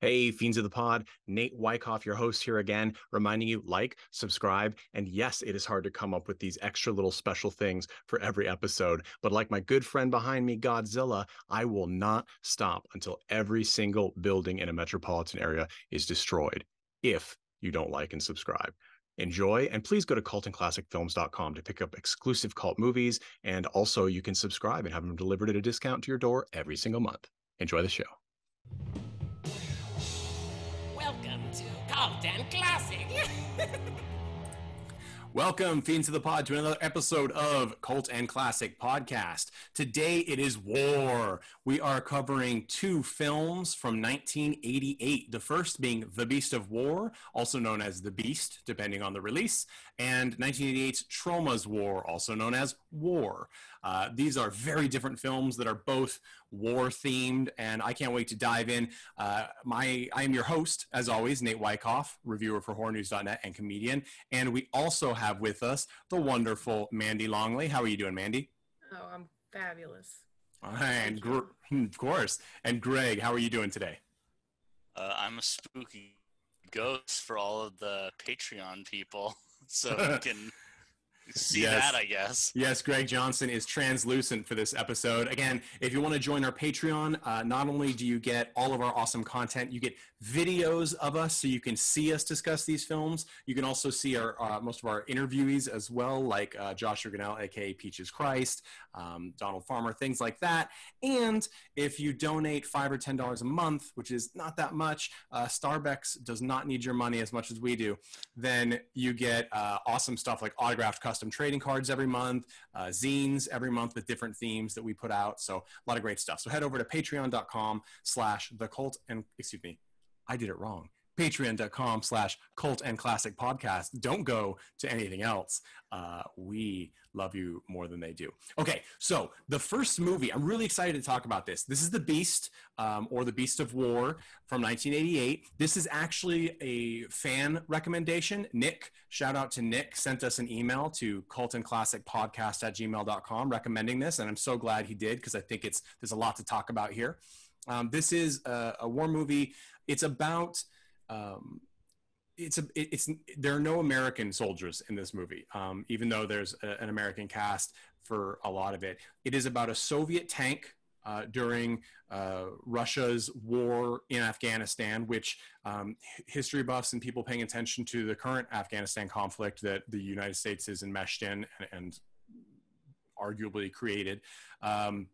Hey, Fiends of the Pod, Nate Wyckoff, your host here again, reminding you like, subscribe, and yes, it is hard to come up with these extra little special things for every episode. But like my good friend behind me, Godzilla, I will not stop until every single building in a metropolitan area is destroyed if you don't like and subscribe. Enjoy, and please go to cultandclassicfilms.com to pick up exclusive cult movies. And also, you can subscribe and have them delivered at a discount to your door every single month. Enjoy the show. To Cult and Classic. Welcome, Fiends of the Pod, to another episode of Cult and Classic Podcast. Today it is war. We are covering two films from 1988. The first being The Beast of War, also known as The Beast, depending on the release, and 1988's Troma's War, also known as War. Uh, these are very different films that are both war themed, and I can't wait to dive in. Uh, my, I am your host, as always, Nate Wyckoff, reviewer for HorrorNews.net and comedian, and we also have with us the wonderful Mandy Longley. How are you doing, Mandy? Oh, I'm fabulous. And Gr- of course, and Greg, how are you doing today? Uh, I'm a spooky ghost for all of the Patreon people, so we can see Yes. that, I guess. Yes, Greg Johnson is translucent for this episode. Again, if you want to join our Patreon, uh, not only do you get all of our awesome content, you get videos of us so you can see us discuss these films. You can also see our uh, most of our interviewees as well, like uh, Josh Grannell, aka Peaches Christ, um, Donald Farmer, things like that. And if you donate five or ten dollars a month, which is not that much, uh, Starbucks does not need your money as much as we do. Then you get uh, awesome stuff like autographed custom trading cards every month, uh, zines every month with different themes that we put out. So a lot of great stuff. So head over to Patreon.com/slash The Cult and excuse me, I did it wrong. Patreon.com slash cult and classic podcast. Don't go to anything else. Uh, we love you more than they do. Okay, so the first movie, I'm really excited to talk about this. This is The Beast, um, or The Beast of War from 1988. This is actually a fan recommendation. Nick, shout out to Nick, sent us an email to cult and classic podcast at gmail.com recommending this. And I'm so glad he did because I think it's there's a lot to talk about here. Um, this is a, a war movie. It's about um, it's a it's there are no American soldiers in this movie, um, even though there's a, an American cast for a lot of it. It is about a Soviet tank. Uh, during uh, Russia's war in Afghanistan, which um, history buffs and people paying attention to the current Afghanistan conflict that the United States is enmeshed in and, and arguably created, um,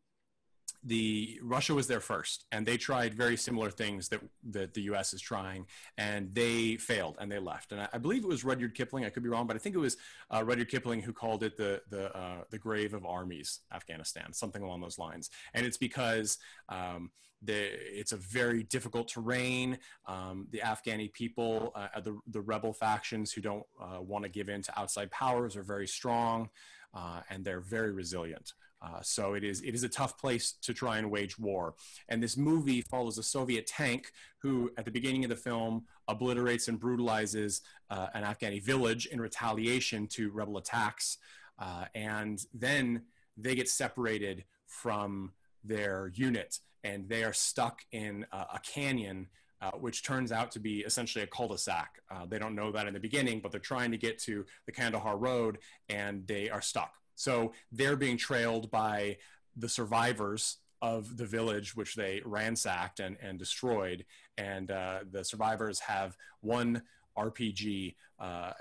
the Russia was there first, and they tried very similar things that that the U.S. is trying, and they failed and they left. And I, I believe it was Rudyard Kipling. I could be wrong, but I think it was uh, Rudyard Kipling who called it the the uh, the grave of armies, Afghanistan, something along those lines. And it's because um, the it's a very difficult terrain. Um, the Afghani people, uh, the the rebel factions who don't uh, want to give in to outside powers, are very strong, uh, and they're very resilient. Uh, so it is it is a tough place to try and wage war. And this movie follows a Soviet tank who, at the beginning of the film, obliterates and brutalizes uh, an Afghani village in retaliation to rebel attacks. Uh, and then they get separated from their unit, and they are stuck in a, a canyon. Uh, which turns out to be essentially a cul-de-sac. Uh, they don't know that in the beginning, but they're trying to get to the Kandahar Road, and they are stuck. So they're being trailed by the survivors of the village, which they ransacked and, and destroyed. And uh, the survivors have one RPG uh,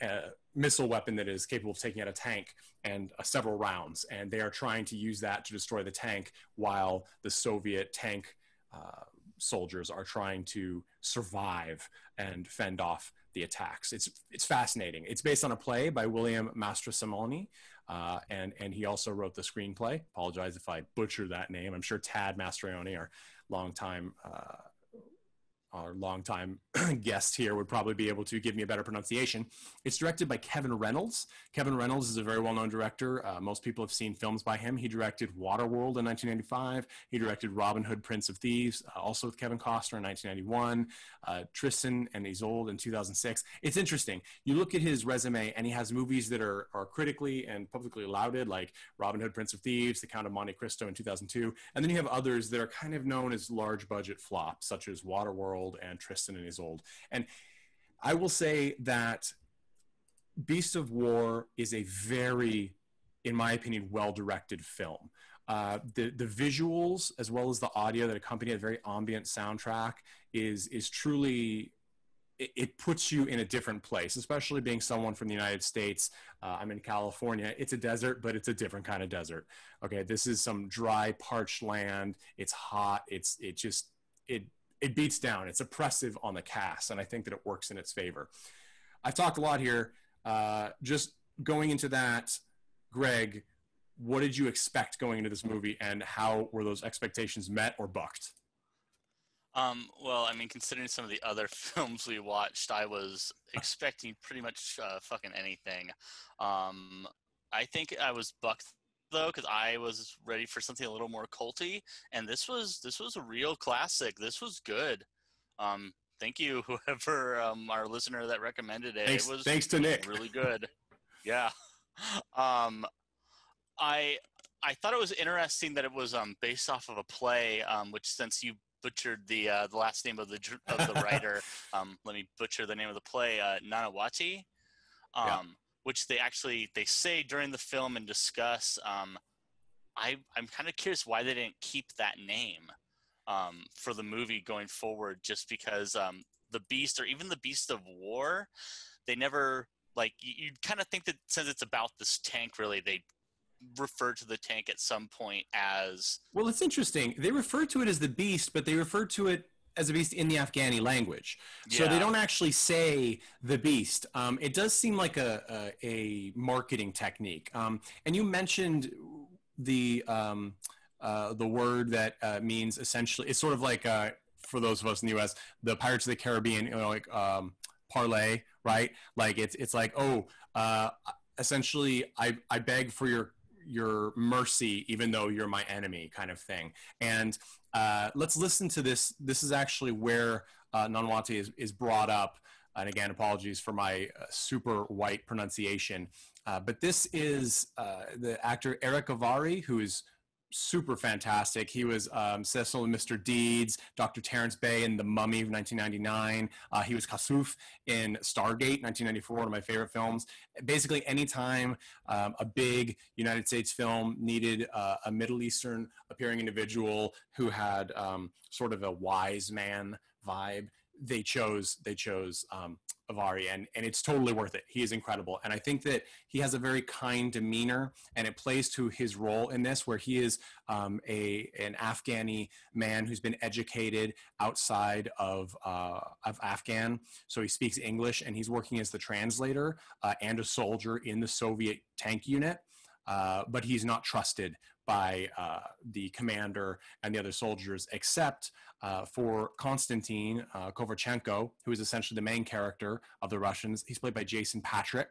a, a missile weapon that is capable of taking out a tank and uh, several rounds. And they are trying to use that to destroy the tank while the Soviet tank uh, soldiers are trying to survive and fend off the attacks. It's it's fascinating. It's based on a play by William Mastrosimone, uh, and and he also wrote the screenplay. Apologize if I butcher that name. I'm sure Tad Mastroianni, our longtime uh, our longtime guest here would probably be able to give me a better pronunciation. It's directed by Kevin Reynolds. Kevin Reynolds is a very well known director. Uh, most people have seen films by him. He directed Waterworld in 1995. He directed Robin Hood, Prince of Thieves, uh, also with Kevin Costner in 1991. Uh, Tristan and Isolde in 2006. It's interesting. You look at his resume, and he has movies that are, are critically and publicly lauded, like Robin Hood, Prince of Thieves, The Count of Monte Cristo in 2002. And then you have others that are kind of known as large budget flops, such as Waterworld and Tristan and Isolde. And I will say that Beast of War is a very, in my opinion, well directed film. Uh, the the visuals as well as the audio that accompany a very ambient soundtrack is is truly it, it puts you in a different place, especially being someone from the United States. Uh, I'm in California. It's a desert, but it's a different kind of desert. Okay, this is some dry, parched land. It's hot. It's it just it it beats down. It's oppressive on the cast, and I think that it works in its favor. I've talked a lot here. Uh, just going into that, Greg, what did you expect going into this movie, and how were those expectations met or bucked? Um, well, I mean, considering some of the other films we watched, I was expecting pretty much uh, fucking anything. Um, I think I was bucked though because I was ready for something a little more culty, and this was this was a real classic. This was good. Um, thank you, whoever um, our listener that recommended it. Thanks, it was thanks to Nick. really good. yeah. Um, I I thought it was interesting that it was um, based off of a play, um, which since you butchered the uh, the last name of the of the writer, um, let me butcher the name of the play, uh, Nanawati, um, Yeah. Which they actually they say during the film and discuss. Um, I I'm kind of curious why they didn't keep that name um, for the movie going forward, just because um, the Beast or even the Beast of War, they never like you, you'd kind of think that since it's about this tank, really they refer to the tank at some point as Well, it's interesting. They refer to it as the beast, but they refer to it as a beast in the Afghani language. So they don't actually say the beast. Um, it does seem like a, a, a marketing technique. Um, and you mentioned the um, uh, the word that uh, means essentially it's sort of like uh, for those of us in the U.S. the Pirates of the Caribbean, you know, like um, parlay, right? Like it's it's like oh, uh, essentially I I beg for your your mercy even though you're my enemy kind of thing and uh, let's listen to this. This is actually where uh, nanwati is, is brought up. And again apologies for my uh, super white pronunciation. Uh, but this is uh, the actor erick avari who is super fantastic he was um, cecil and mr deeds dr terence bey in the mummy of 1999 uh, he was kasuf in stargate 1994 one of my favorite films basically anytime um, a big United States film needed uh, a Middle Eastern appearing individual who had um, sort of a wise man vibe. They chose they chose um, Avari, and and it's totally worth it. He is incredible, and I think that he has a very kind demeanor, and it plays to his role in this, where he is um, a an Afghani man who's been educated outside of uh, of Afghan, so he speaks English, and he's working as the translator uh, and a soldier in the Soviet tank unit, uh, but he's not trusted by uh, the commander and the other soldiers, except uh, for Konstantin uh, Koverchenko, who is essentially the main character of the Russians. He's played by Jason Patric.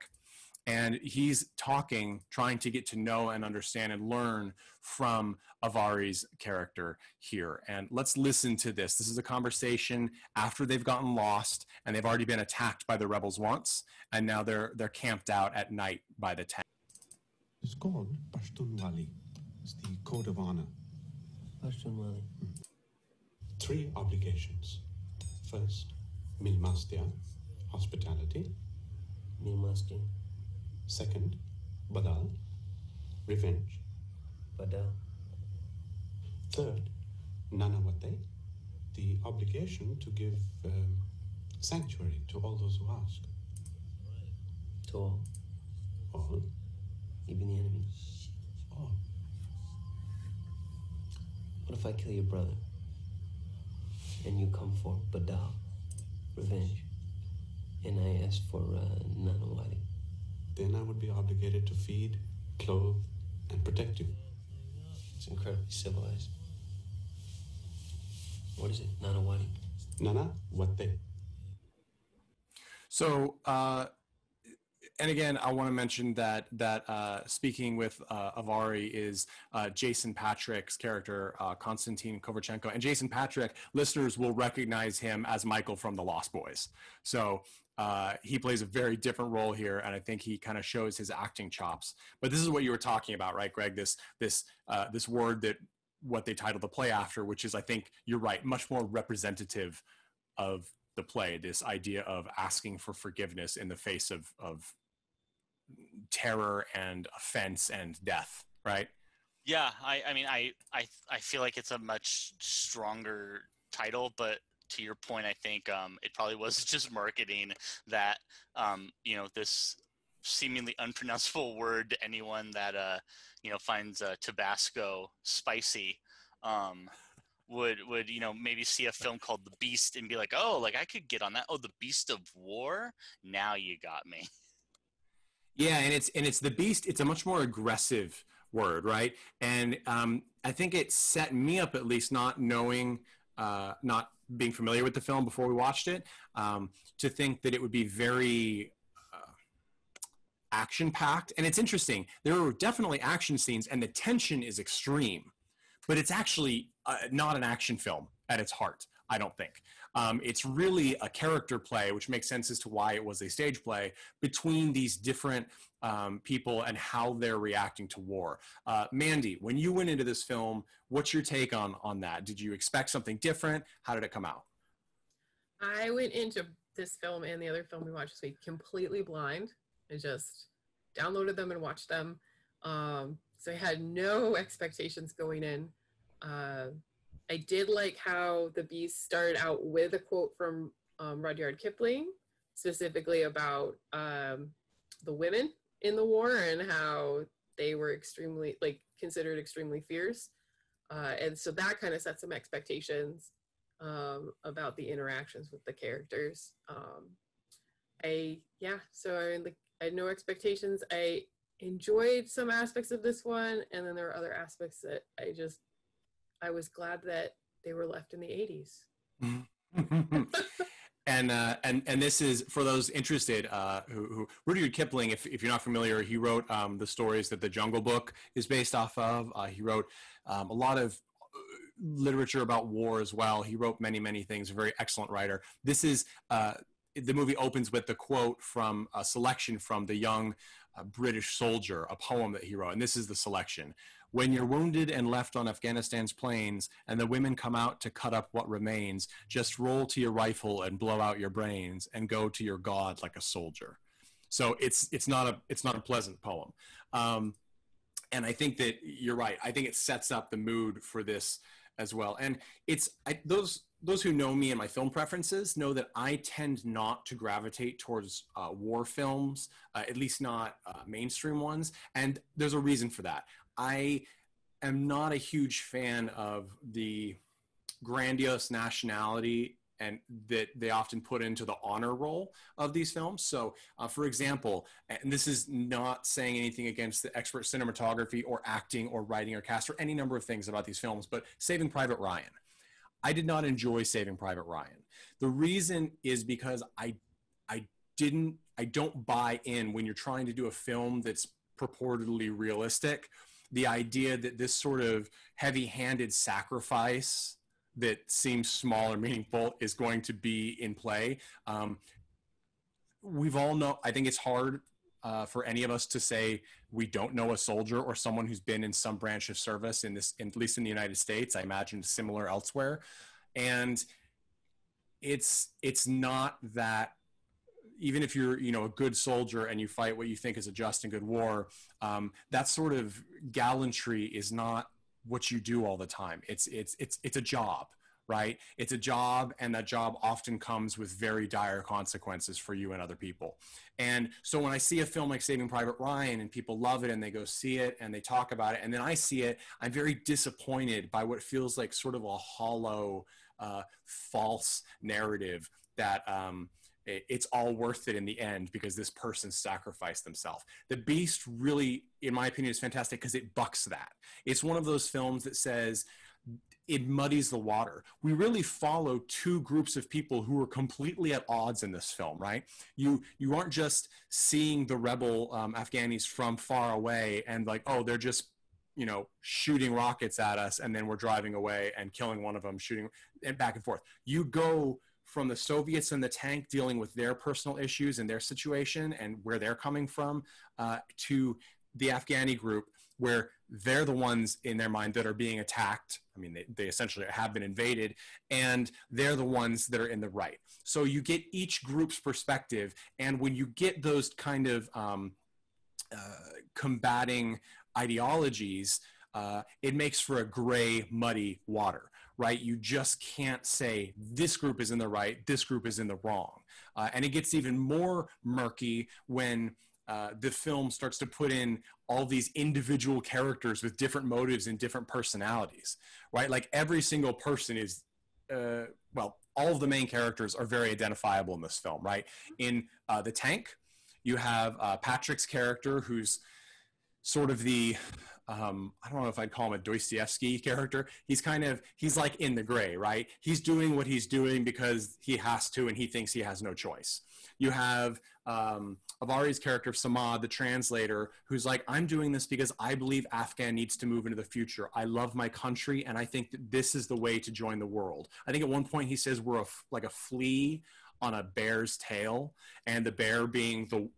And he's talking, trying to get to know and understand and learn from Avari's character here. And let's listen to this. This is a conversation after they've gotten lost and they've already been attacked by the rebels once, and now they're they're camped out at night by the tent. It's called Pashtunwali. It's the code of honor. Pashtunwali. Three obligations. First, milmastia, hospitality. Milmaski. Second, badal, revenge. Badal. Third, nanawatai, the obligation to give um, sanctuary to all those who ask. To all. All, Even the enemy. all. What if I kill your brother? And you come for Badal. Revenge. And I ask for uh, Nanawatai. Then I would be obligated to feed, clothe, and protect you. It's incredibly civilized. What is it? Nanawatai. Nana Wate. So, uh, and again, I want to mention that that uh, speaking with uh, Avari is uh, Jason Patric's character, uh, Konstantin Koverchenko, and Jason Patric. Listeners will recognize him as Michael from The Lost Boys. So uh, he plays a very different role here, and I think he kind of shows his acting chops. But this is what you were talking about, right, Greg? This this uh, this word that what they titled the play after, which is, I think you're right, much more representative of the play. This idea of asking for forgiveness in the face of of terror and offense and death, right? Yeah, I, I mean, I, I, I feel like it's a much stronger title, but to your point, I think um, it probably was just marketing that, um, you know, this seemingly unpronounceable word to anyone that, uh, you know, finds uh, Tabasco spicy. Um, would would you know maybe see a film called The Beast and be like, oh, like I could get on that. Oh, The Beast of War. Now you got me. Yeah, and it's and it's the beast. It's a much more aggressive word, right? And um, I think it set me up at least not knowing, uh, not being familiar with the film before we watched it, um, to think that it would be very uh, action packed. And it's interesting. There are definitely action scenes, and the tension is extreme, but it's actually uh, not an action film at its heart. I don't think. Um, it's really a character play, which makes sense as to why it was a stage play between these different um, people and how they're reacting to war. Uh, Mandy, when you went into this film, what's your take on on that? Did you expect something different? How did it come out? I went into this film and the other film we watched this week completely blind. I just downloaded them and watched them. Um, so I had no expectations going in. Uh, I did like how the beast started out with a quote from um, Rudyard Kipling, specifically about um, the women in the war and how they were extremely like considered extremely fierce, uh, and so that kind of set some expectations um, about the interactions with the characters. Um, I yeah, so I, like, I had no expectations. I enjoyed some aspects of this one, and then there were other aspects that I just I was glad that they were left in the 80s. and uh, and and this is for those interested uh, who, who Rudyard Kipling. If, if you're not familiar, he wrote um, the stories that the Jungle Book is based off of. Uh, he wrote um, a lot of uh, literature about war as well. He wrote many many things. A very excellent writer. This is uh, the movie opens with the quote from a selection from the young uh, British soldier, a poem that he wrote, and this is the selection. When you're wounded and left on Afghanistan's plains, and the women come out to cut up what remains, just roll to your rifle and blow out your brains, and go to your God like a soldier. So it's it's not a it's not a pleasant poem, um, and I think that you're right. I think it sets up the mood for this as well. And it's I, those those who know me and my film preferences know that I tend not to gravitate towards uh, war films, uh, at least not uh, mainstream ones. And there's a reason for that. I am not a huge fan of the grandiose nationality and that they often put into the honor role of these films. So, uh, for example, and this is not saying anything against the expert cinematography or acting or writing or cast or any number of things about these films, but Saving Private Ryan. I did not enjoy Saving Private Ryan. The reason is because I, I didn't, I don't buy in when you're trying to do a film that's purportedly realistic the idea that this sort of heavy-handed sacrifice that seems small or meaningful is going to be in play. Um, we've all know. I think it's hard uh, for any of us to say we don't know a soldier or someone who's been in some branch of service in this, in, at least in the United States. I imagine similar elsewhere, and it's it's not that even if you're you know a good soldier and you fight what you think is a just and good war um, that sort of gallantry is not what you do all the time. It's it's it's it's a job right it's a job and that job often comes with very dire consequences for you and other people and so when i see a film like saving private ryan and people love it and they go see it and they talk about it and then i see it i'm very disappointed by what feels like sort of a hollow uh, false narrative that um, it's all worth it in the end because this person sacrificed themselves. The Beast really, in my opinion, is fantastic because it bucks that. It's one of those films that says it muddies the water. We really follow two groups of people who are completely at odds in this film, right? You you aren't just seeing the rebel um, Afghanis from far away and like, oh, they're just you know shooting rockets at us, and then we're driving away and killing one of them, shooting and back and forth. You go from the Soviets and the tank dealing with their personal issues and their situation and where they're coming from uh, to the Afghani group where they're the ones in their mind that are being attacked. I mean, they, they essentially have been invaded, and they're the ones that are in the right. So you get each group's perspective, and when you get those kind of um, uh, combating ideologies, uh, it makes for a gray, muddy water, right? You just can't say this group is in the right, this group is in the wrong. Uh, and it gets even more murky when uh, the film starts to put in all these individual characters with different motives and different personalities, right? Like every single person is, uh, well, all of the main characters are very identifiable in this film, right? In uh, the tank, you have uh, Patric's character, who's sort of the um, I don't know if I'd call him a Dostoevsky character. He's kind of he's like in the gray, right? He's doing what he's doing because he has to, and he thinks he has no choice. You have um, Avari's character, Samad, the translator, who's like, I'm doing this because I believe Afghan needs to move into the future. I love my country, and I think that this is the way to join the world. I think at one point he says we're a, like a flea on a bear's tail, and the bear being the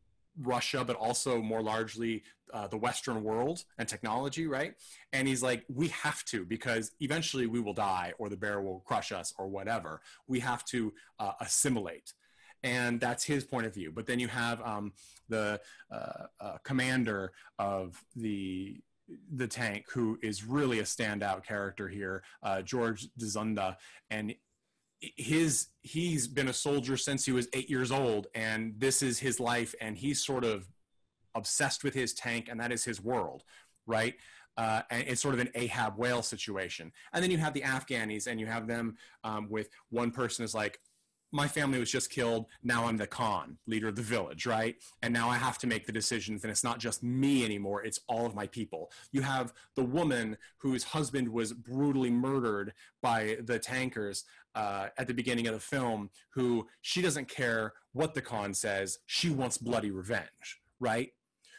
Russia, but also more largely uh, the Western world and technology, right? And he's like, we have to because eventually we will die, or the bear will crush us, or whatever. We have to uh, assimilate and that's his point of view. But then you have um, the uh, uh, commander of the the tank, who is really a standout character here, uh, George Dzundza, and his he's been a soldier since he was eight years old, and this is his life, and he's sort of obsessed with his tank, and that is his world, right? Uh, and it's sort of an Ahab whale situation. And then you have the Afghanis, and you have them um, with one person is like, my family was just killed. Now I'm the Khan, leader of the village, right? And now I have to make the decisions, and it's not just me anymore, it's all of my people. You have the woman whose husband was brutally murdered by the tankers uh, at the beginning of the film, who she doesn't care what the Khan says, she wants bloody revenge, right?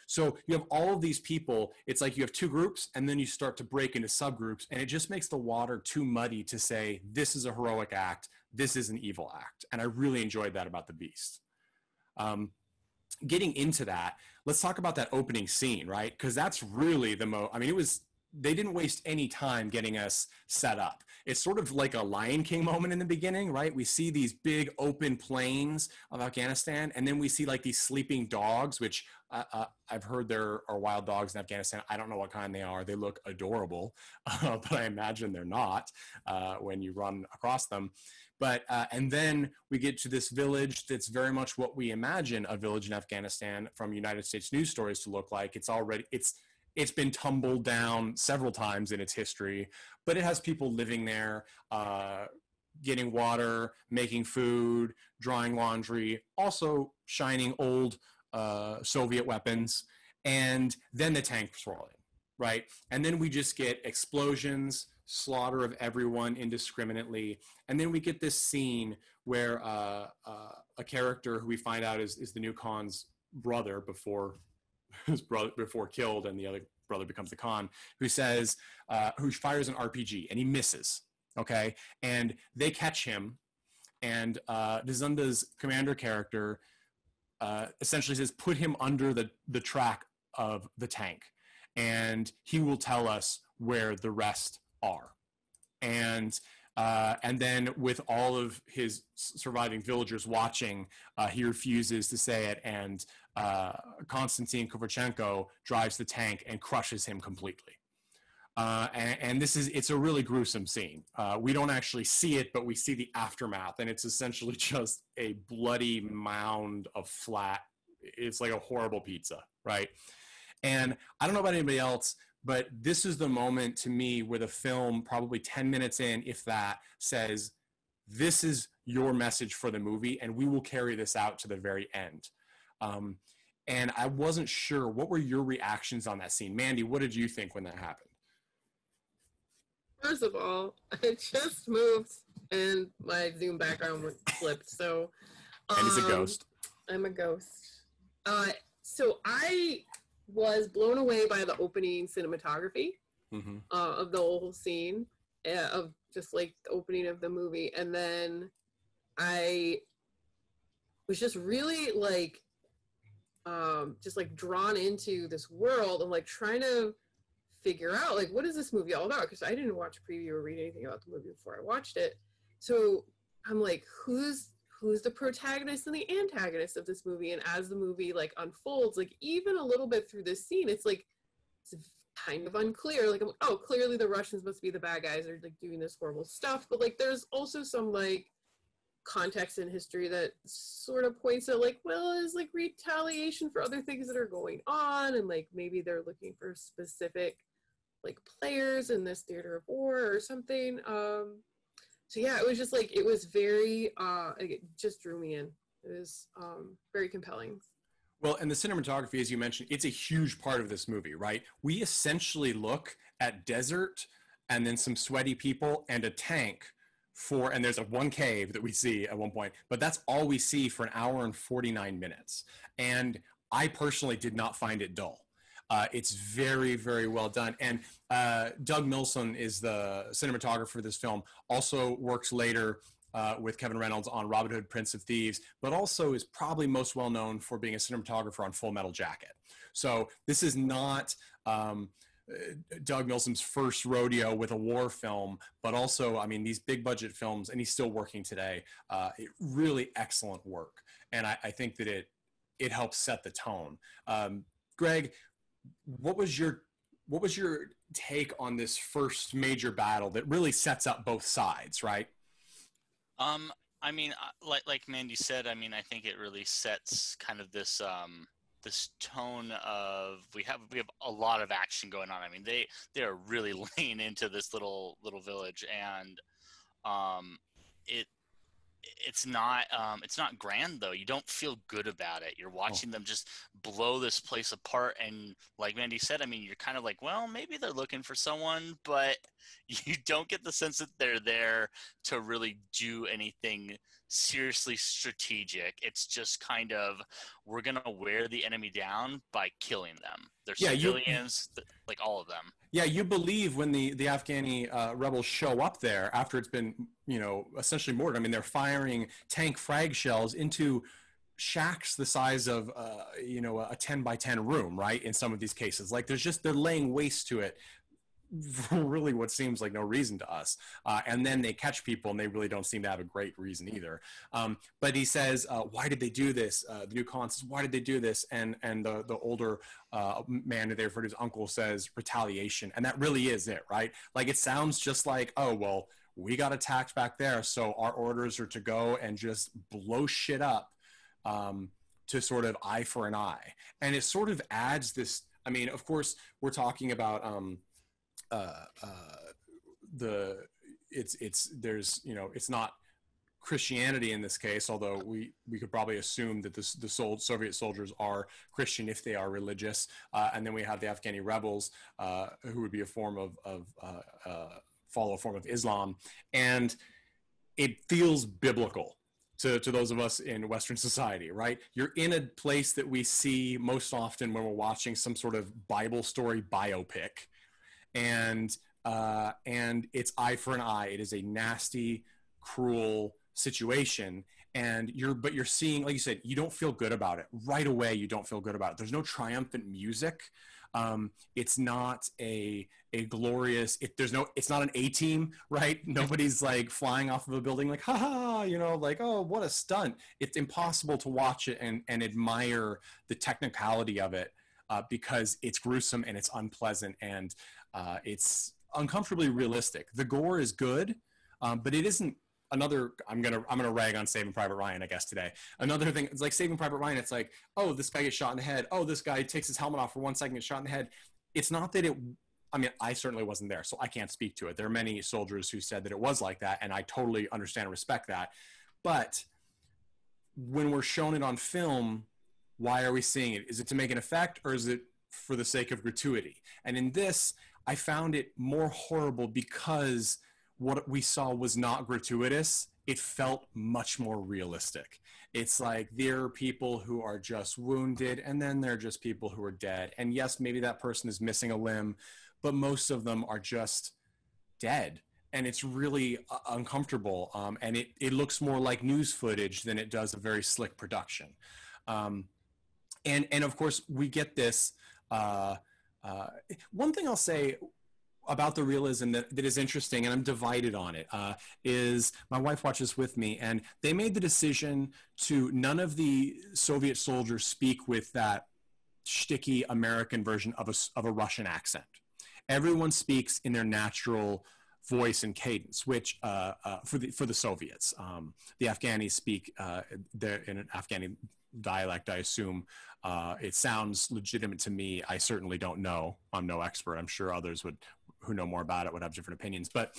So you have all of these people. It's like you have two groups, and then you start to break into subgroups, and it just makes the water too muddy to say this is a heroic act, this is an evil act. And I really enjoyed that about the Beast. Um, getting into that, let's talk about that opening scene, right? Because that's really the most. I mean, it was they didn't waste any time getting us set up. It's sort of like a Lion King moment in the beginning, right? We see these big open plains of Afghanistan, and then we see like these sleeping dogs, which uh, uh, I've heard there are wild dogs in Afghanistan. I don't know what kind they are. They look adorable, uh, but I imagine they're not uh, when you run across them. But uh, and then we get to this village that's very much what we imagine a village in Afghanistan from United States news stories to look like. It's already it's it's been tumbled down several times in its history, but it has people living there, uh, getting water, making food, drying laundry, also shining old uh, Soviet weapons, and then the tanks roll in, right? And then we just get explosions, slaughter of everyone indiscriminately, and then we get this scene where uh, uh a character who we find out is, is the new Khan's brother before his brother before killed and the other brother becomes the Khan, who says, uh, who fires an RPG and he misses. Okay. And they catch him. And uh, Dzundza's commander character uh, essentially says, put him under the, the track of the tank and he will tell us where the rest are. And uh, and then, with all of his surviving villagers watching, uh, he refuses to say it, and uh, Konstantin Koverchenko drives the tank and crushes him completely. Uh, and, and, this is it's a really gruesome scene. Uh, we don't actually see it, but we see the aftermath, and it's essentially just a bloody mound of flat. It's like a horrible pizza, right? And I don't know about anybody else, but this is the moment to me where the film, probably 10 minutes in, if that, says, This is your message for the movie, and we will carry this out to the very end. Um, and I wasn't sure. What were your reactions on that scene? Mandy, what did you think when that happened? First of all, I just moved and my Zoom background was flipped. So, And he's a um, ghost. I'm a ghost. Uh, so I was blown away by the opening cinematography hmm uh, of the whole scene uh, of just like the opening of the movie, and then I was just really like, um, just like drawn into this world and like trying to figure out like what is this movie all about? Because I didn't watch a preview or read anything about the movie before I watched it. So I'm like, who's who's the protagonist and the antagonist of this movie? And as the movie like unfolds, like even a little bit through this scene, it's like it's kind of unclear. Like, oh, clearly the Russians must be the bad guys. They're like doing this horrible stuff. But like, there's also some like context in history that sort of points at like, well, is like retaliation for other things that are going on, and like maybe they're looking for specific like players in this theater of war or something. Um, so yeah, it was just like it was very uh, it just drew me in. It was um, very compelling. Well, and the cinematography, as you mentioned, it's a huge part of this movie, right? We essentially look at desert and then some sweaty people and a tank for, and there's a one cave that we see at one point, but that's all we see for an hour and 49 minutes. And I personally did not find it dull. Uh, it's very, very well done. And uh, Doug Milsome is the cinematographer for this film, also works later uh, with Kevin Reynolds on Robin Hood, Prince of Thieves, but also is probably most well known for being a cinematographer on Full Metal Jacket. So this is not um, uh, Doug Milsome's first rodeo with a war film, but also, I mean, these big budget films, and he's still working today. Uh, really excellent work, and I, I think that it it helps set the tone. Um, Greg, what was your what was your take on this first major battle that really sets up both sides, right? Um, I mean, uh, like like Mandy said, I mean, I think it really sets kind of this um this tone of we have we have a lot of action going on. I mean, they they are really laying into this little little village, and um, it it's not um, it's not grand though. You don't feel good about it. You're watching them just blow this place apart, and like Mandy said, I mean, you're kind of like, well, maybe they're looking for someone, but you don't get the sense that they're there to really do anything seriously strategic. It's just kind of we're gonna wear the enemy down by killing them. They're Yeah, civilians, th- like all of them. Yeah, you believe when the the Afghani uh, rebels show up there after it's been you know essentially mortared. I mean, they're firing tank frag shells into shacks the size of uh, you know a 10 by 10 room right in some of these cases like there's just they're laying waste to it for really what seems like no reason to us. Uh, and then they catch people and they really don't seem to have a great reason either. Um, but he says uh, why did they do this? Uh, the new Khan says why did they do this? And and the the older uh, man that they refer to as uncle says retaliation. And that really is it right? Like it sounds just like oh well we got attacked back there so our orders are to go and just blow shit up um, to sort of eye for an eye. And it sort of adds this i mean of course we're talking about um, uh, uh, the it's it's there's you know it's not Christianity in this case, although we, we could probably assume that this, the sol- Soviet soldiers are Christian if they are religious. Uh, and then we have the Afghani rebels, uh, who would be a form of, of uh, uh, follow a form of Islam. And it feels biblical to, to those of us in Western society, right? You're in a place that we see most often when we're watching some sort of Bible story biopic. And, uh, and it's eye for an eye. It is a nasty, cruel situation. And you're but you're seeing like you said you don't feel good about it. Right away you don't feel good about it. There's no triumphant music. Um, it's not a a glorious it, there's no it's not an a team right? Nobody's like flying off of a building like ha ha you know like oh what a stunt. It's impossible to watch it and and admire the technicality of it uh, because it's gruesome and it's unpleasant. And uh, it's uncomfortably realistic. The gore is good um, but it isn't another i'm gonna i'm gonna rag on saving private ryan i guess today. Another thing it's like saving private ryan it's like oh this guy gets shot in the head. Oh this guy takes his helmet off for one second gets shot in the head. It's not that it i mean i certainly wasn't there so i can't speak to it. There are many soldiers who said that it was like that and i totally understand and respect that. But when we're shown it on film why are we seeing it? Is it to make an effect or is it for the sake of gratuity? And in this I found it more horrible because what we saw was not gratuitous. It felt much more realistic. It's like there are people who are just wounded, and then there are just people who are dead. And yes, maybe that person is missing a limb, but most of them are just dead. And it's really uh, uncomfortable. Um, and it, it looks more like news footage than it does a very slick production. Um, and, and of course, we get this. Uh, uh, one thing I'll say about the realism that, that is interesting, and I'm divided on it, uh, is my wife watches with me, and they made the decision to none of the Soviet soldiers speak with that sticky American version of a, of a Russian accent. Everyone speaks in their natural voice and cadence, which uh, uh, for the for the Soviets, um, the Afghanis speak uh, in an Afghani dialect. I assume uh, it sounds legitimate to me. I certainly don't know. I'm no expert. I'm sure others would who know more about it would have different opinions. But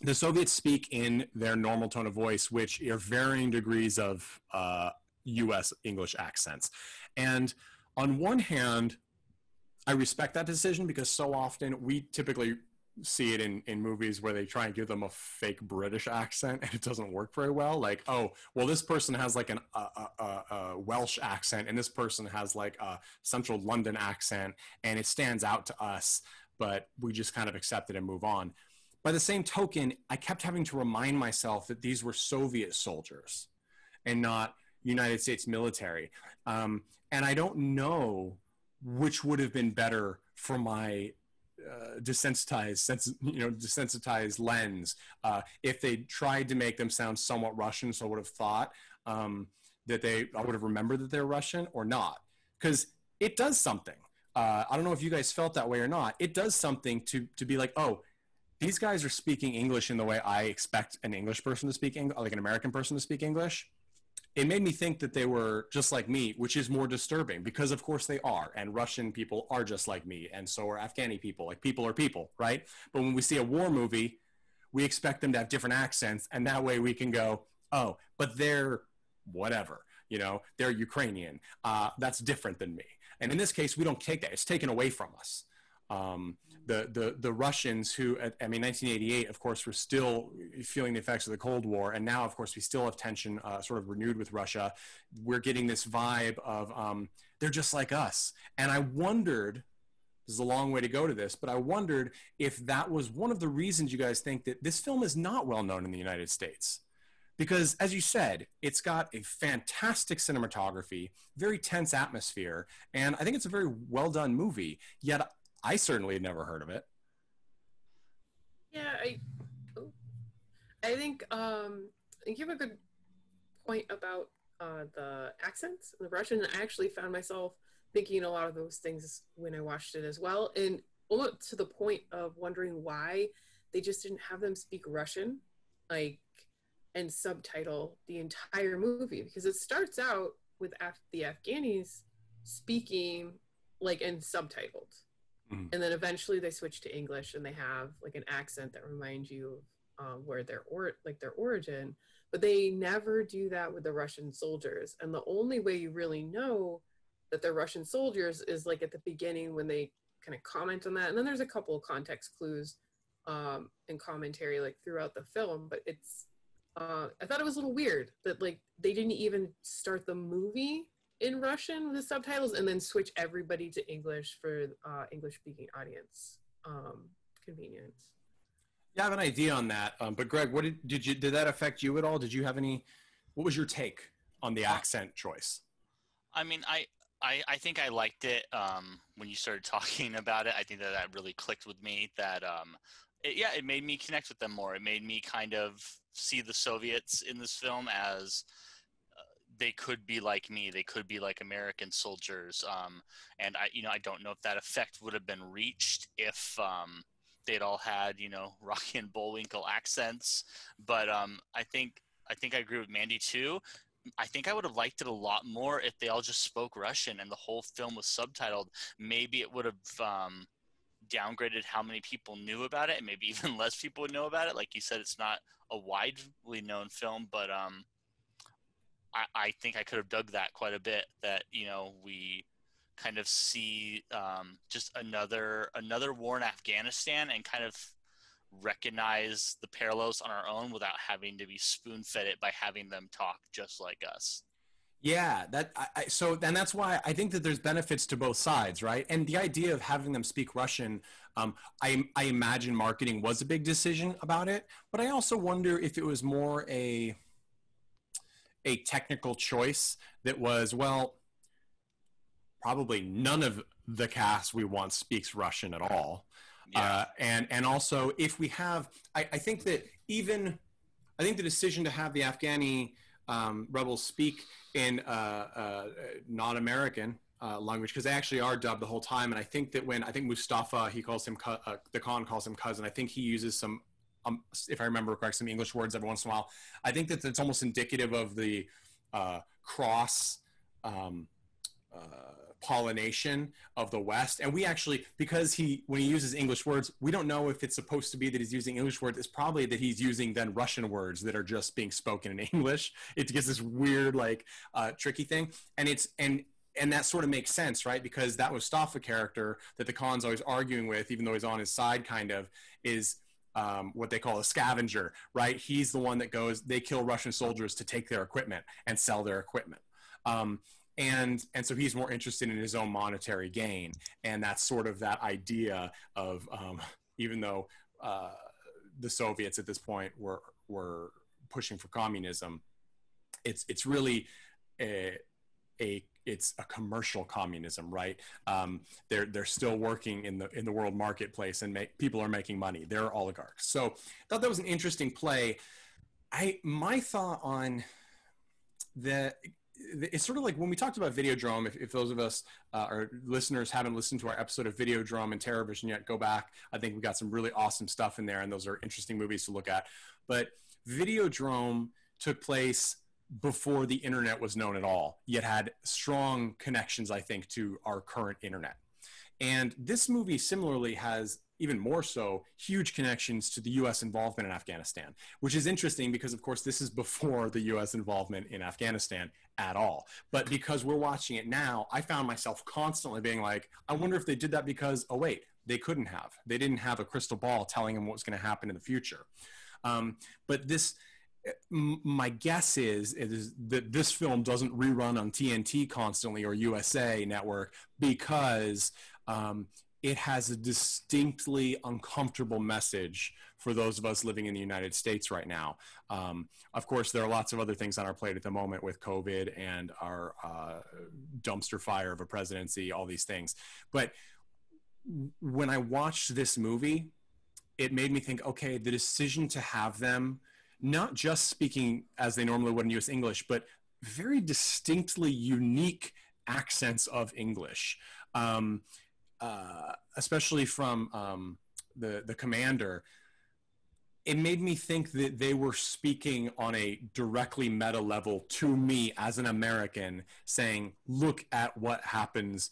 the Soviets speak in their normal tone of voice, which are varying degrees of uh, U.S. English accents. And on one hand, I respect that decision because so often we typically see it in, in movies where they try and give them a fake British accent and it doesn't work very well. Like, oh, well, this person has like an, a, a, a Welsh accent and this person has like a central London accent and it stands out to us but we just kind of accept it and move on. By the same token, I kept having to remind myself that these were Soviet soldiers and not United States military. Um, and I don't know which would have been better for my uh, desensitized, you know, desensitized lens. Uh, if they tried to make them sound somewhat Russian, so I would have thought um, that they, I would have remembered that they're Russian or not, because it does something uh, I don't know if you guys felt that way or not. It does something to to be like, oh, these guys are speaking English in the way I expect an English person to speak English, like an American person to speak English. It made me think that they were just like me, which is more disturbing because, of course, they are. And Russian people are just like me, and so are Afghani people. Like people are people, right? But when we see a war movie, we expect them to have different accents, and that way we can go, oh, but they're whatever, you know, they're Ukrainian. Uh, that's different than me. And in this case, we don't take that; it's taken away from us. Um, the, the, the Russians who, at, I mean, 1988, of course, were still feeling the effects of the Cold War. And now, of course, we still have tension uh, sort of renewed with Russia. We're getting this vibe of um, they're just like us. And I wondered, this is a long way to go to this, but I wondered if that was one of the reasons you guys think that this film is not well known in the United States because as you said it's got a fantastic cinematography very tense atmosphere and i think it's a very well done movie yet i certainly had never heard of it. Yeah i i think um you have a good point about uh, the accents the russian. I actually found myself thinking a lot of those things when i watched it as well. And almost to the point of wondering why they just didn't have them speak russian like and subtitle the entire movie. Because it starts out with Af- the Afghanis speaking like and subtitled. Mm-hmm. And then eventually they switch to English and they have like an accent that reminds you of um, where their or like their origin. But they never do that with the Russian soldiers. And the only way you really know that they're Russian soldiers is like at the beginning when they kind of comment on that. And then there's a couple of context clues um, and commentary like throughout the film, but it's uh, I thought it was a little weird that like they didn't even start the movie in Russian with the subtitles and then switch everybody to English for uh, English speaking audience um, convenience. Yeah, I have an idea on that. Um, but Greg, what did, did you did that affect you at all? Did you have any? What was your take on the accent choice? I mean, I I, I think I liked it um, when you started talking about it. I think that that really clicked with me. That um, it, yeah, it made me connect with them more. It made me kind of see the Soviets in this film as uh, they could be like me. They could be like American soldiers. Um, and I, you know, I don't know if that effect would have been reached if um, they'd all had, you know, Rocky and Bullwinkle accents. But um, I think I think I agree with Mandy too. I think I would have liked it a lot more if they all just spoke Russian and the whole film was subtitled. Maybe it would have um, downgraded how many people knew about it, and maybe even less people would know about it. Like you said, it's not a widely known film, but um, I, I think I could have dug that quite a bit. That you know we kind of see um, just another another war in Afghanistan and kind of recognize the parallels on our own without having to be spoon fed it by having them talk just like us. Yeah, that I, so and that's why I think that there's benefits to both sides, right? And the idea of having them speak Russian, um, I I imagine marketing was a big decision about it, but I also wonder if it was more a a technical choice that was well, probably none of the cast we want speaks Russian at all, Yeah. uh, and and also if we have, I, I think that even I think the decision to have the Afghani um, rebels speak in uh, uh, non-American uh, language because they actually are dubbed the whole time. And I think that when I think Mustafa, he calls him co- uh, the Khan calls him cousin. I think he uses some, um, if I remember correct, some English words every once in a while. I think that it's almost indicative of the uh, cross. Um, uh, pollination of the West. And we actually, because he, when he uses English words, we don't know if it's supposed to be that he's using English words. It's probably that he's using then Russian words that are just being spoken in English. It gets this weird, like, uh, tricky thing. And it's, and, and that sort of makes sense, right? Because that Mustafa character that the Khan's always arguing with, even though he's on his side, kind of, is um, what they call a scavenger, right? He's the one that goes, they kill Russian soldiers to take their equipment and sell their equipment. Um, and and so he's more interested in his own monetary gain and that's sort of that idea of um, even though uh, the soviets at this point were were pushing for communism it's it's really a, a it's a commercial communism right um, they're they're still working in the in the world marketplace and make, people are making money they're oligarchs so i thought that was an interesting play i my thought on the it's sort of like when we talked about Videodrome. If, if those of us, uh, our listeners, haven't listened to our episode of Videodrome and Terrorvision yet, go back. I think we got some really awesome stuff in there, and those are interesting movies to look at. But Videodrome took place before the internet was known at all, yet had strong connections, I think, to our current internet. And this movie similarly has even more so huge connections to the US involvement in Afghanistan, which is interesting because, of course, this is before the US involvement in Afghanistan at all. But because we're watching it now, I found myself constantly being like, I wonder if they did that because, oh, wait, they couldn't have. They didn't have a crystal ball telling them what was going to happen in the future. Um, but this, my guess is, is that this film doesn't rerun on TNT constantly or USA Network because um, it has a distinctly uncomfortable message for those of us living in the United States right now. Um, of course, there are lots of other things on our plate at the moment with COVID and our uh, dumpster fire of a presidency, all these things. But when I watched this movie, it made me think okay, the decision to have them not just speaking as they normally would in US English, but very distinctly unique accents of English. Um, uh, especially from um, the the commander, it made me think that they were speaking on a directly meta level to me as an American, saying, "Look at what happens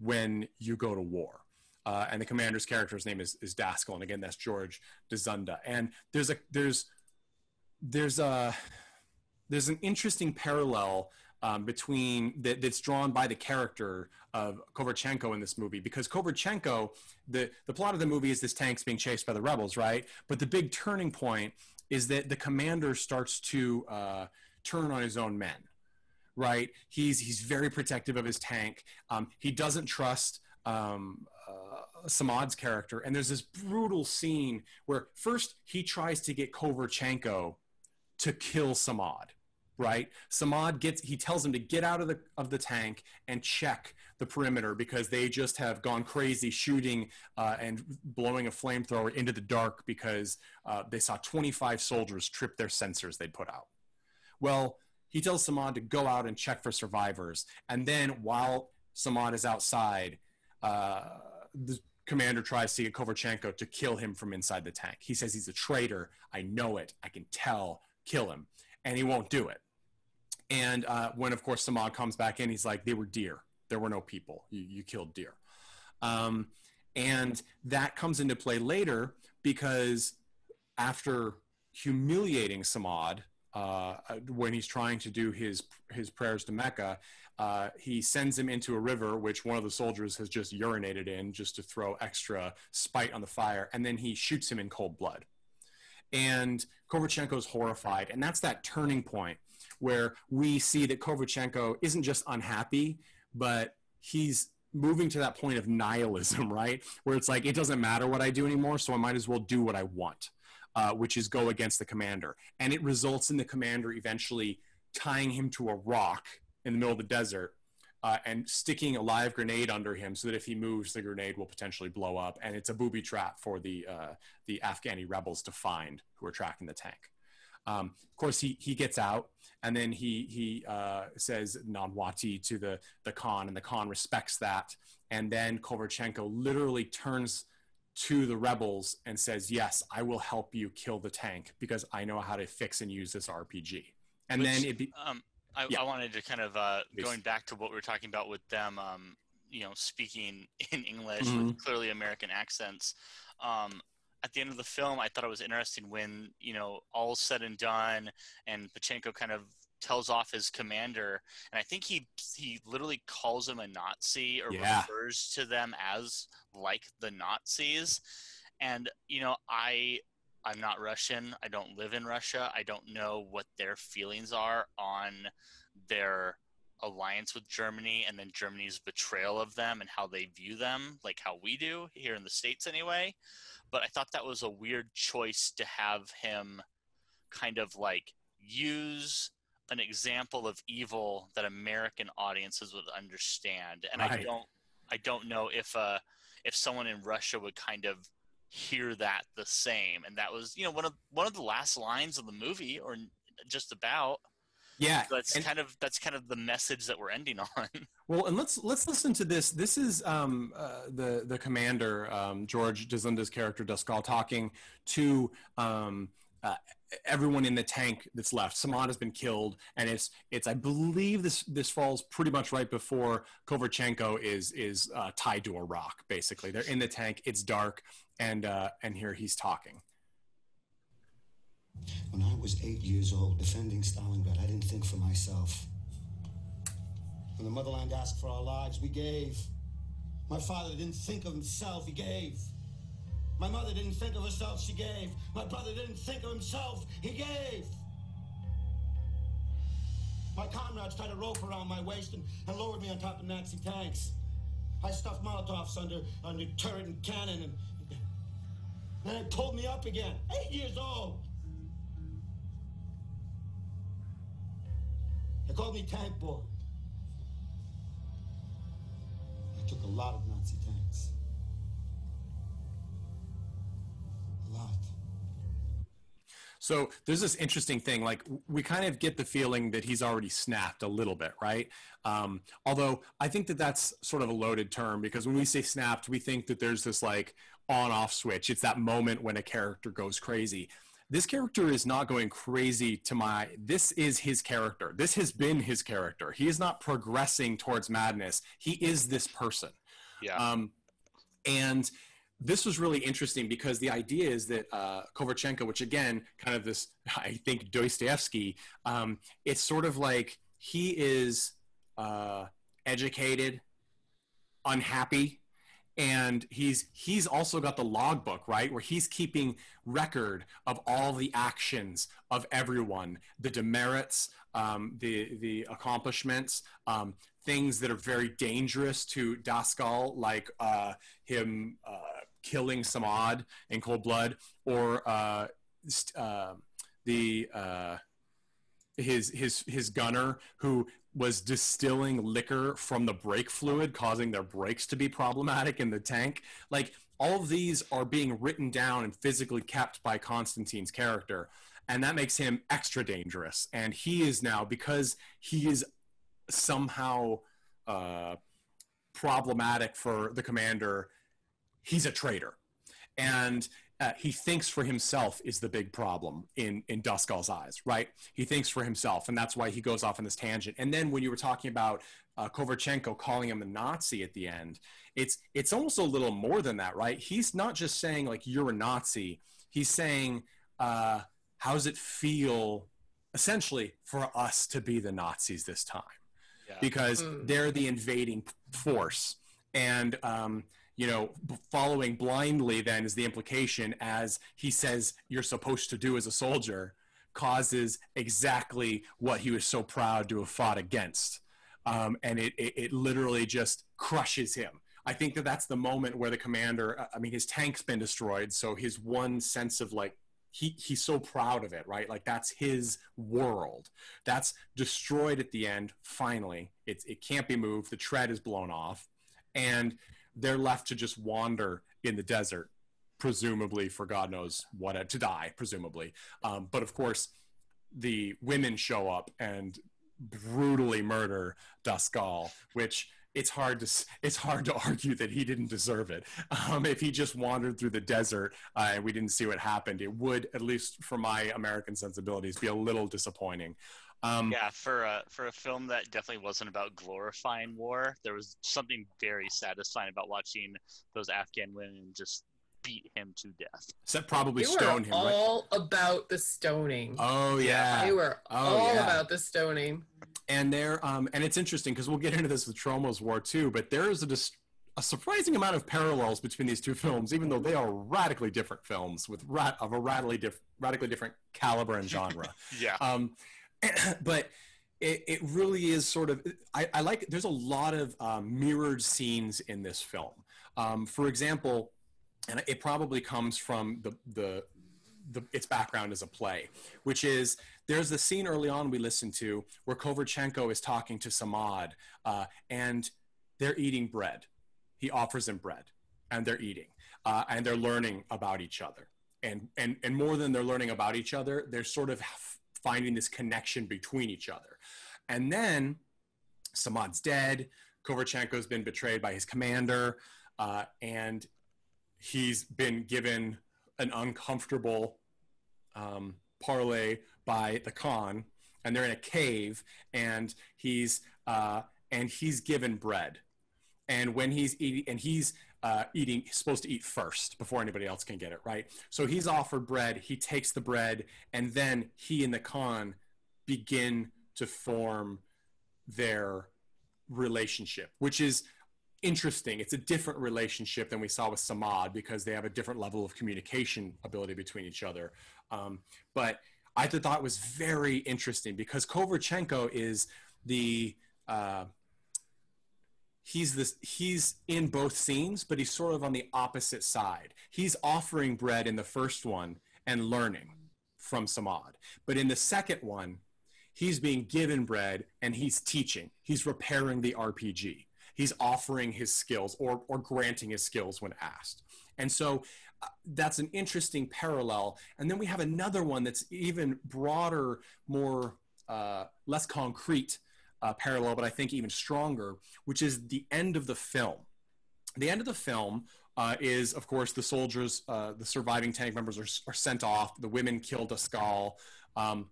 when you go to war." Uh, and the commander's character's name is, is Daskal, and again, that's George Dzundza. And there's a there's there's a there's an interesting parallel um, between that, that's drawn by the character of Koverchenko in this movie because Koverchenko, the the plot of the movie is this tank's being chased by the rebels, right? But the big turning point is that the commander starts to uh, turn on his own men, right? He's he's very protective of his tank. Um, he doesn't trust. Um, uh, Samad's character, and there's this brutal scene where first he tries to get Koverchenko to kill Samad, right? Samad gets he tells him to get out of the of the tank and check the perimeter because they just have gone crazy shooting uh, and blowing a flamethrower into the dark because uh, they saw 25 soldiers trip their sensors they'd put out. Well, he tells Samad to go out and check for survivors, and then while Samad is outside, uh, the commander tries to get Koverchenko to kill him from inside the tank. He says he's a traitor. I know it. I can tell. Kill him, and he won't do it. And uh, when, of course, Samad comes back in, he's like, "They were deer. There were no people. You, you killed deer." Um, and that comes into play later because after humiliating Samad uh, when he's trying to do his his prayers to Mecca, uh, he sends him into a river which one of the soldiers has just urinated in just to throw extra spite on the fire, and then he shoots him in cold blood. And Koverchenko's horrified, and that's that turning point where we see that Koverchenko isn't just unhappy, but he's moving to that point of nihilism, right? Where it's like, it doesn't matter what I do anymore, so I might as well do what I want, uh, which is go against the commander. And it results in the commander eventually tying him to a rock in the middle of the desert uh, and sticking a live grenade under him so that if he moves, the grenade will potentially blow up. And it's a booby trap for the, uh, the Afghani rebels to find who are tracking the tank. Um, of course, he, he gets out and then he, he uh, says Nanawatai to the, the Khan, and the Khan respects that. And then Koverchenko literally turns to the rebels and says, Yes, I will help you kill the tank because I know how to fix and use this RPG. And Which, then it be, um, I, Yeah. I wanted to kind of uh, going back to what we were talking about with them, um, you know, speaking in English Mhm. with clearly American accents. Um, at the end of the film, I thought it was interesting when you know all's said and done, and Pachenko kind of tells off his commander, and I think he he literally calls him a Nazi or Yeah. refers to them as like the Nazis, and you know I I'm not Russian. I don't live in Russia. I don't know what their feelings are on their alliance with Germany and then Germany's betrayal of them and how they view them, like how we do here in the States anyway. But I thought that was a weird choice to have him kind of like use an example of evil that American audiences would understand. And I don't I don't know if uh if someone in Russia would kind of hear that the same. And that was, you know, one of one of the last lines of the movie or just about yeah. that's and- kind of that's kind of the message that we're ending on. Well, and let's let's listen to this. This is um, uh, the the commander um, George Dzundza's character Daskal talking to um, uh, everyone in the tank that's left. Samad has been killed, and it's it's I believe this this falls pretty much right before Koverchenko is is uh, tied to a rock. Basically, they're in the tank. It's dark, and uh, and here he's talking. When I was eight years old, defending Stalingrad, I didn't think for myself. When the motherland asked for our lives, we gave. My father didn't think of himself, he gave. My mother didn't think of herself, she gave. My brother didn't think of himself, he gave. My comrades tied a rope around my waist and, and lowered me on top of Nazi tanks. I stuffed Molotovs under, under turret and cannon and, and they pulled me up again. Eight years old. They called me Tank Boy. I took a lot of Nazi tanks. Lot. So there's this interesting thing. Like we kind of get the feeling that he's already snapped a little bit, right? Um, although I think that that's sort of a loaded term because when we say snapped, we think that there's this like on-off switch. It's that moment when a character goes crazy. This character is not going crazy to my. This is his character. This has been his character. He is not progressing towards madness. He is this person. Yeah. Um, and this was really interesting because the idea is that uh, Koverchenko, which again, kind of this, I think Dostoevsky, um, it's sort of like he is uh, educated, unhappy, and he's he's also got the logbook right where he's keeping record of all the actions of everyone the demerits um, the the accomplishments um, things that are very dangerous to daskal like uh, him uh, killing samad in cold blood or uh, uh, the uh, his his his gunner who was distilling liquor from the brake fluid causing their brakes to be problematic in the tank. Like all these are being written down and physically kept by constantine's character and that makes him extra dangerous. And he is now because he is somehow uh, problematic for the commander he's a traitor and uh, he thinks for himself is the big problem in in Daskal's eyes, right? He thinks for himself, and that's why he goes off on this tangent. And then when you were talking about uh, calling him a Nazi at the end, it's it's almost a little more than that, right? He's not just saying like you're a Nazi. He's saying, uh, how does it feel essentially for us to be the Nazis this time Yeah. because Mm. they're the invading force and um, you know following blindly then is the implication as he says you're supposed to do as a soldier causes exactly what he was so proud to have fought against. Um, and it, it, it literally just crushes him. I think that that's the moment where the commander uh, i mean his tank's been destroyed so his one sense of like he, he's so proud of it right? Like that's his world. That's destroyed at the end finally. It's, it can't be moved. The tread is blown off. And they're left to just wander in the desert presumably for god knows what to die presumably um, but of course the women show up and brutally murder Daskal, which it's hard to it's hard to argue that he didn't deserve it. Um, if he just wandered through the desert uh, and we didn't see what happened, it would, at least for my American sensibilities, be a little disappointing. Um, Yeah, for a for a film that definitely wasn't about glorifying war, there was something very satisfying about watching those Afghan women just beat him to death. so probably They stone were him. Right? all about the stoning. Oh yeah. they were Oh, all yeah. about the stoning. and there um, and it's interesting because we'll get into this with Troma's War too, but there is a, dis- a surprising amount of parallels between these two films, even though they are radically different films with rat- of a radically diff- radically different caliber and genre. Yeah. um, but it, it really is sort of I, I like there's a lot of um, mirrored scenes in this film. Um, for example and it probably comes from the, the the its background as a play which is there's the scene early on we listen to where koverchenko is talking to samad uh, and they're eating bread. He offers them bread and they're eating uh, and they're learning about each other. And and and more than they're learning about each other they're sort of finding this connection between each other. And then samad's dead. Koverchenko's been betrayed by his commander uh, and he's been given an uncomfortable um, parlay by the Khan, and they're in a cave, and he's uh, and he's given bread, and when he's eating, and he's uh, eating, he's supposed to eat first before anybody else can get it, right? So he's offered bread. He takes the bread, and then he and the Khan begin to form their relationship, which is interesting. It's a different relationship than we saw with Samad because they have a different level of communication ability between each other. Um, but I thought it was very interesting because Koverchenko is the uh, he's this he's in both scenes, but he's sort of on the opposite side. He's offering bread in the first one and learning from Samad, but in the second one, he's being given bread and he's teaching. He's repairing the RPG he's offering his skills or, or granting his skills when asked. And so uh, that's an interesting parallel. And then we have another one that's even broader, more uh, less concrete uh, parallel, but I think even stronger, which is the end of the film. The end of the film uh, is, of course, the soldiers, uh, the surviving tank members are, are sent off. The women killed Daskal. Um,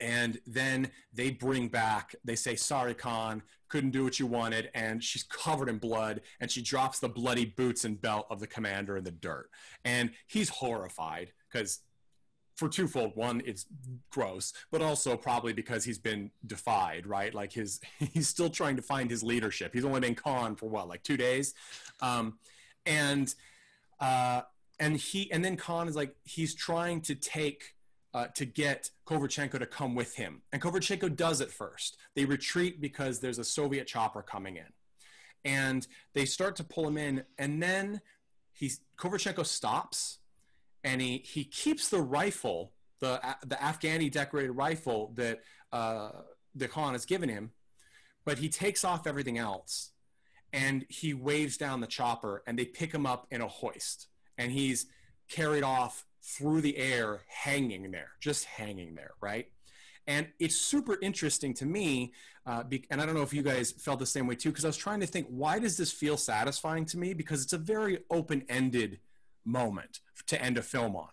and then they bring back they say sorry khan couldn't do what you wanted and she's covered in blood and she drops the bloody boots and belt of the commander in the dirt and he's horrified because for twofold one it's gross but also probably because he's been defied right like his he's still trying to find his leadership he's only been khan for what like two days um, and uh, and he and then khan is like he's trying to take uh, to get Koverchenko to come with him. And Koverchenko does it first. They retreat because there's a Soviet chopper coming in. And they start to pull him in. And then he's, Koverchenko stops and he, he keeps the rifle, the, the Afghani decorated rifle that uh, the Khan has given him, but he takes off everything else and he waves down the chopper and they pick him up in a hoist. And he's carried off through the air, hanging there, just hanging there, right? And it's super interesting to me, uh, be, and I don't know if you guys felt the same way too, because I was trying to think, why does this feel satisfying to me? Because it's a very open ended moment to end a film on.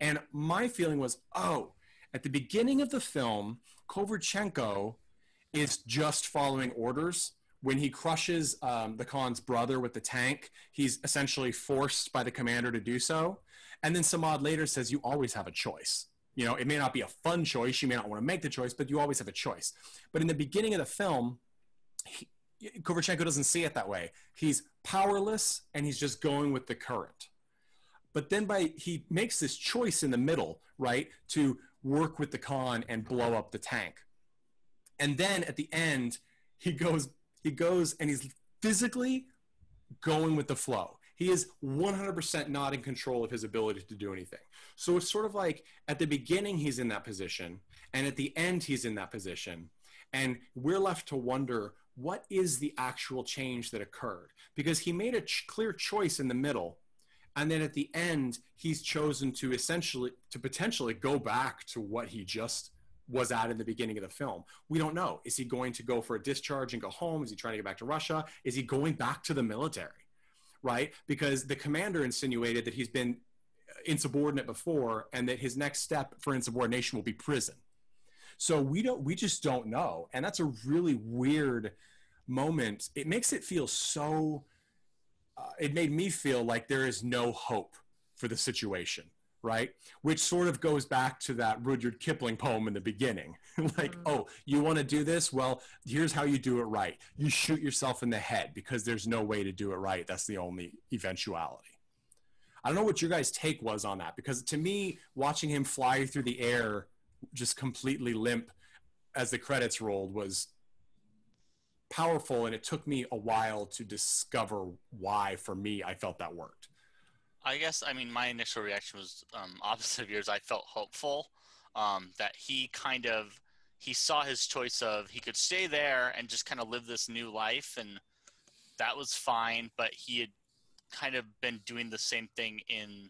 And my feeling was, oh, at the beginning of the film, Koverchenko is just following orders. When he crushes um, the Khan's brother with the tank, he's essentially forced by the commander to do so. And then Samad later says, You always have a choice. You know, it may not be a fun choice. You may not want to make the choice, but you always have a choice. But in the beginning of the film, he, doesn't see it that way. He's powerless and he's just going with the current. But then by he makes this choice in the middle, right, to work with the Khan and blow up the tank. And then at the end, he goes he goes and he's physically going with the flow. He is 100% not in control of his ability to do anything. So it's sort of like at the beginning he's in that position and at the end he's in that position and we're left to wonder what is the actual change that occurred because he made a ch- clear choice in the middle and then at the end he's chosen to essentially to potentially go back to what he just was at in the beginning of the film. We don't know. Is he going to go for a discharge and go home? Is he trying to get back to russia? Is he going back to the military? Right? Because the commander insinuated that he's been insubordinate before and that his next step for insubordination will be prison. So we don't we just don't know. And that's a really weird moment. It makes it feel so uh, it made me feel like there is no hope for the situation right? Which sort of goes back to that rudyard kipling poem in the beginning. Like Mhm. oh you want to do this? Well here's how you do it right. You shoot yourself in the head because there's no way to do it right. That's the only eventuality. I don't know what your guys take was on that because to me watching him fly through the air just completely limp as the credits rolled was powerful and it took me a while to discover why for me i felt that worked I guess I mean my initial reaction was um, opposite of yours. I felt hopeful um, that he kind of he saw his choice of he could stay there and just kind of live this new life, and that was fine. But he had kind of been doing the same thing in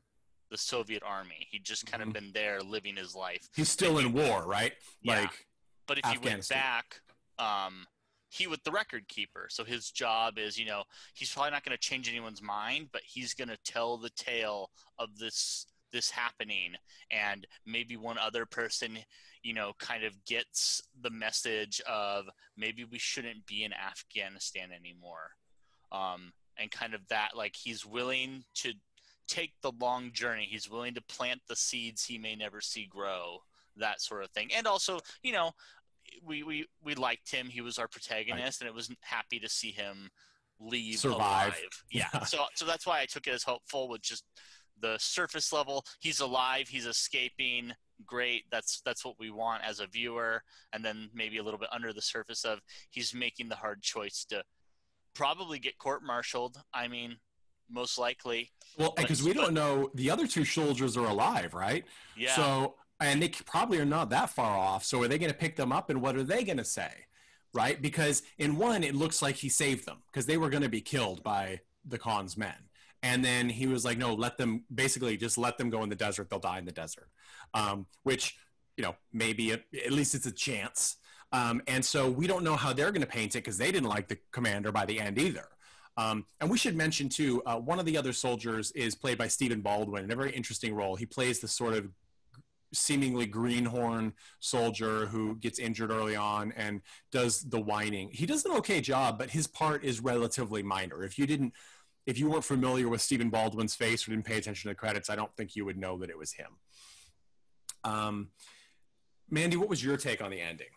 the Soviet army. He'd just kind Mhm. of been there living his life. he's still in war right Yeah. like But if he went back, um, he was the record keeper. So his job is, you know, he's probably not going to change anyone's mind, but he's going to tell the tale of this this happening, and maybe one other person, you know, kind of gets the message of maybe we shouldn't be in Afghanistan anymore, um, and kind of that like he's willing to take the long journey. He's willing to plant the seeds he may never see grow that sort of thing. And also, you know, we we we liked him. He was our protagonist, and it was happy to see him leave Survive. alive. Yeah. Yeah. So so that's why I took it as hopeful with just the surface level. He's alive. He's escaping. Great. That's that's what we want as a viewer. And then maybe a little bit under the surface of he's making the hard choice to probably get court-martialed. I mean, most likely. well because we but- don't know the other two soldiers are alive right Yeah. So, and they probably are not that far off. So, are they going to pick them up and what are they going to say? Right? Because in one, it looks like he saved them because they were going to be killed by the Khan's men. And then he was like, no, let them basically just let them go in the desert. They'll die in the desert. Um, which, you know, maybe at, at least it's a chance. Um, and so we don't know how they're going to paint it because they didn't like the commander by the end either. Um, and we should mention too, uh, one of the other soldiers is played by Stephen Baldwin in a very interesting role. He plays the sort of seemingly greenhorn soldier who gets injured early on and does the whining. He does an okay job, but his part is relatively minor. If you didn't, if you weren't familiar with Stephen Baldwin's face or didn't pay attention to the credits, I don't think you would know that it was him. Um, Mandy, what was your take on the ending?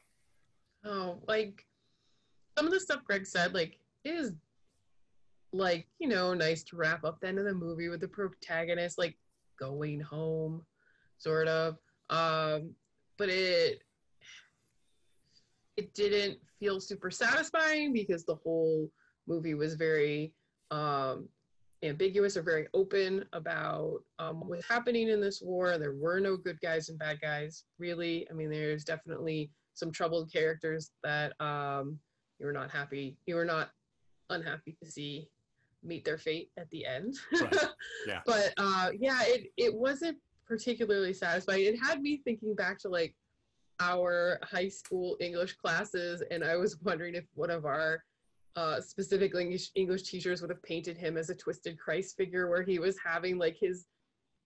Oh, like some of the stuff Greg said, like it is like, you know, nice to wrap up the end of the movie with the protagonist like going home, sort of. Um, but it it didn't feel super satisfying because the whole movie was very um ambiguous or very open about um, what was happening in this war. There were no good guys and bad guys, really. I mean, there's definitely some troubled characters that um, you were not happy, you were not unhappy to see meet their fate at the end. Right. Yeah. But uh, yeah, it it wasn't particularly satisfying. It had me thinking back to like our high school English classes, and I was wondering if one of our uh, specific English English teachers would have painted him as a twisted Christ figure, where he was having like his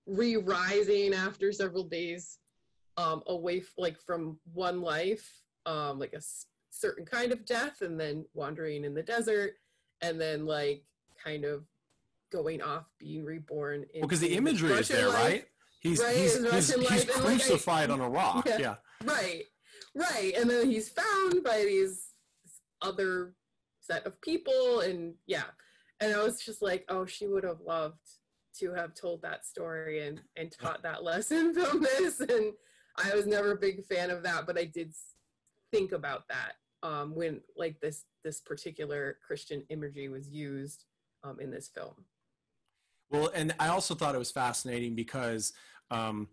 re-rising after several days um, away f- like from one life, um, like a s- certain kind of death, and then wandering in the desert, and then like kind of going off being reborn. Well, because the into imagery is there, life. right? He's Right, he's, he's, he's and, like, crucified on a rock. Yeah. yeah. Right, right. And then he's found by these other set of people, and yeah. And I was just like, oh, she would have loved to have told that story and and taught that lesson from this. And I was never a big fan of that, but I did think about that um, when like this this particular Christian imagery was used um, in this film. Well, and I also thought it was fascinating because um,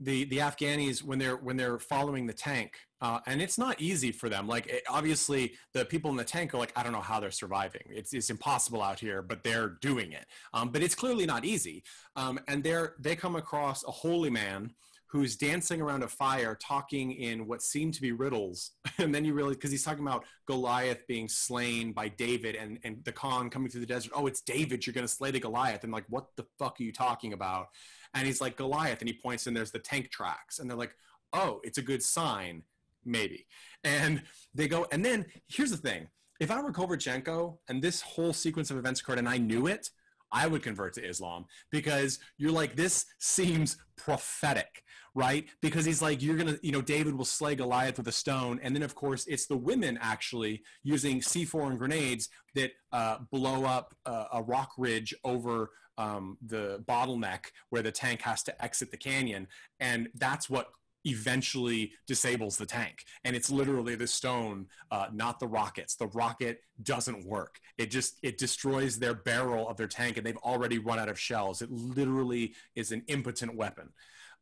the the Afghanis when they're when they're following the tank, uh, and it's not easy for them. Like it, obviously, the people in the tank are like, I don't know how they're surviving. It's it's impossible out here, but they're doing it. Um, but it's clearly not easy. Um, and they're they come across a holy man who's dancing around a fire talking in what seem to be riddles and then you realize because he's talking about goliath being slain by david and, and the khan coming through the desert oh it's david you're going to slay the goliath and like what the fuck are you talking about and he's like goliath and he points and there's the tank tracks and they're like oh it's a good sign maybe. And they go and then here's the thing. If i were koverchenko and this whole sequence of events occurred and i knew it I would convert to Islam because you're like, this seems prophetic, right? Because he's like, you're going to, you know, David will slay Goliath with a stone. And then, of course, it's the women actually using C4 and grenades that uh, blow up uh, a rock ridge over um, the bottleneck where the tank has to exit the canyon. And that's what eventually disables the tank. And it's literally the stone uh, not the rockets. The rocket doesn't work. It just it destroys their barrel of their tank and they've already run out of shells. It literally is an impotent weapon.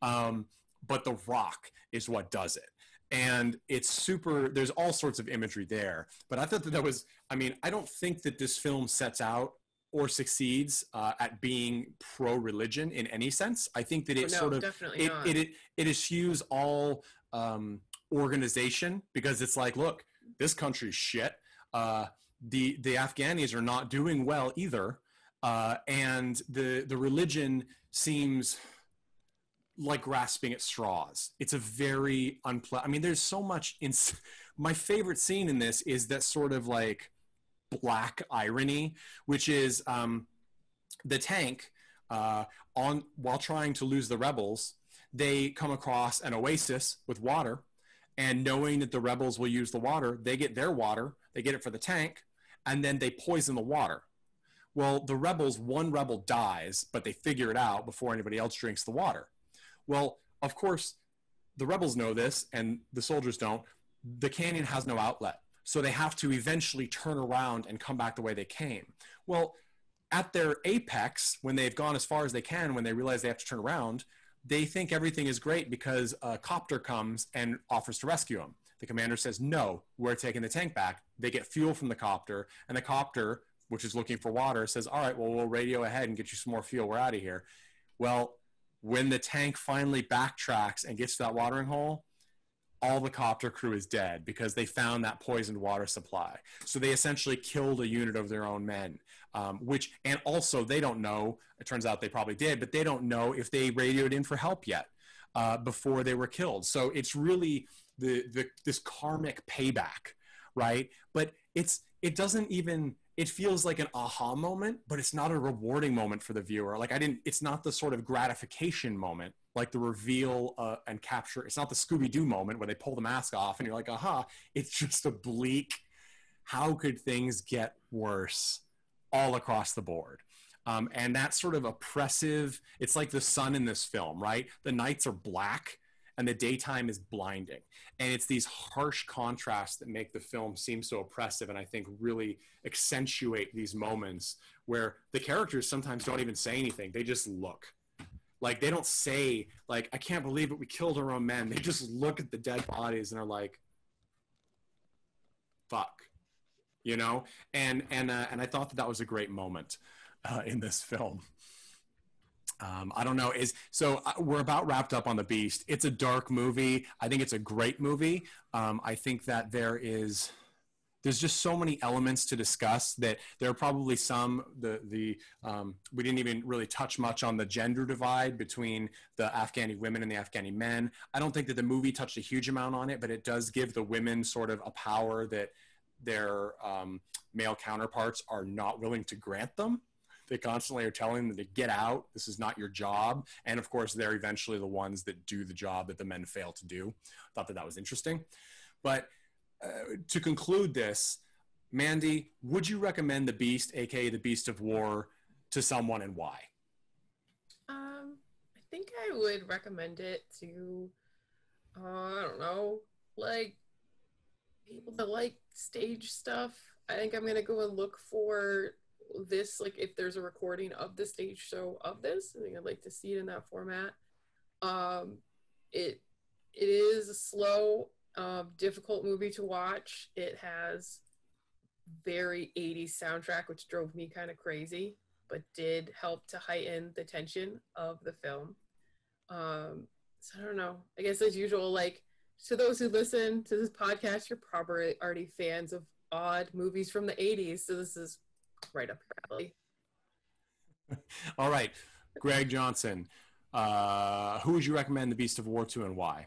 Um, but the rock is what does it. And it's super there's all sorts of imagery there. But i thought that that was i mean i don't think that this film sets out or succeeds uh, at being pro-religion in any sense i think that it no, sort of it, it, it, it eschews all um, organization because it's like, look, this country's shit. Uh, the the Afghanis are not doing well either, uh, and the the religion seems like grasping at straws. It's a very unpleasant. I mean, there's so much. In my favorite scene in this is that sort of like black irony, which is um, the tank uh, on while trying to lose the rebels. They come across an oasis with water, and knowing that the rebels will use the water, they get their water. They get it for the tank, and then they poison the water. Well, the rebels, one rebel dies, but they figure it out before anybody else drinks the water. Well, of course, the rebels know this and the soldiers don't. The canyon has no outlet. So they have to eventually turn around and come back the way they came. Well, at their apex, when they've gone as far as they can, when they realize they have to turn around, they think everything is great because a copter comes and offers to rescue them. The commander says, No, we're taking the tank back. They get fuel from the copter, and the copter, which is looking for water, says, All right, well, we'll radio ahead and get you some more fuel. We're out of here. Well, when the tank finally backtracks and gets to that watering hole, all the copter crew is dead because they found that poisoned water supply. So they essentially killed a unit of their own men, um, which, and also they don't know, it turns out they probably did, but they don't know if they radioed in for help yet uh, before they were killed. So it's really the, the, this karmic payback, right? But it's, it doesn't even, it feels like an aha moment, but it's not a rewarding moment for the viewer. Like I didn't, it's not the sort of gratification moment, like the reveal uh, and capture. It's not the Scooby Doo moment where they pull the mask off and you're like, aha. It's just a bleak. How could things get worse all across the board? Um, and that sort of oppressive. It's like the sun in this film, right? The nights are black and the daytime is blinding and it's these harsh contrasts that make the film seem so oppressive and i think really accentuate these moments where the characters sometimes don't even say anything they just look like they don't say like i can't believe it we killed our own men they just look at the dead bodies and are like fuck you know and and uh, and i thought that that was a great moment uh, in this film um, I don't know. Is so uh, we're about wrapped up on the Beast. It's a dark movie. I think it's a great movie. Um, I think that there is there's just so many elements to discuss that there are probably some the the um, we didn't even really touch much on the gender divide between the Afghani women and the Afghani men. I don't think that the movie touched a huge amount on it, but it does give the women sort of a power that their um, male counterparts are not willing to grant them they constantly are telling them to get out. This is not your job. And of course, they're eventually the ones that do the job that the men fail to do. Thought that that was interesting. But to conclude this, Mandy, would you recommend the Beast, aka the Beast of War, to someone and why? Um, I think I would recommend it to, uh, I don't know, like people that like stage stuff. I think I'm gonna go and look for this. Like, if there's a recording of the stage show of this, I think I'd like to see it in that format. Um, it it is slow, um, difficult movie to watch. It has very 80s soundtrack, which drove me kind of crazy, but did help to heighten the tension of the film. Um, so I don't know. I guess as usual, like to those who listen to this podcast, you're probably already fans of odd movies from the 80s. So this is right up your alley. All right, Greg Johnson, uh, who would you recommend The Beast of War to and why?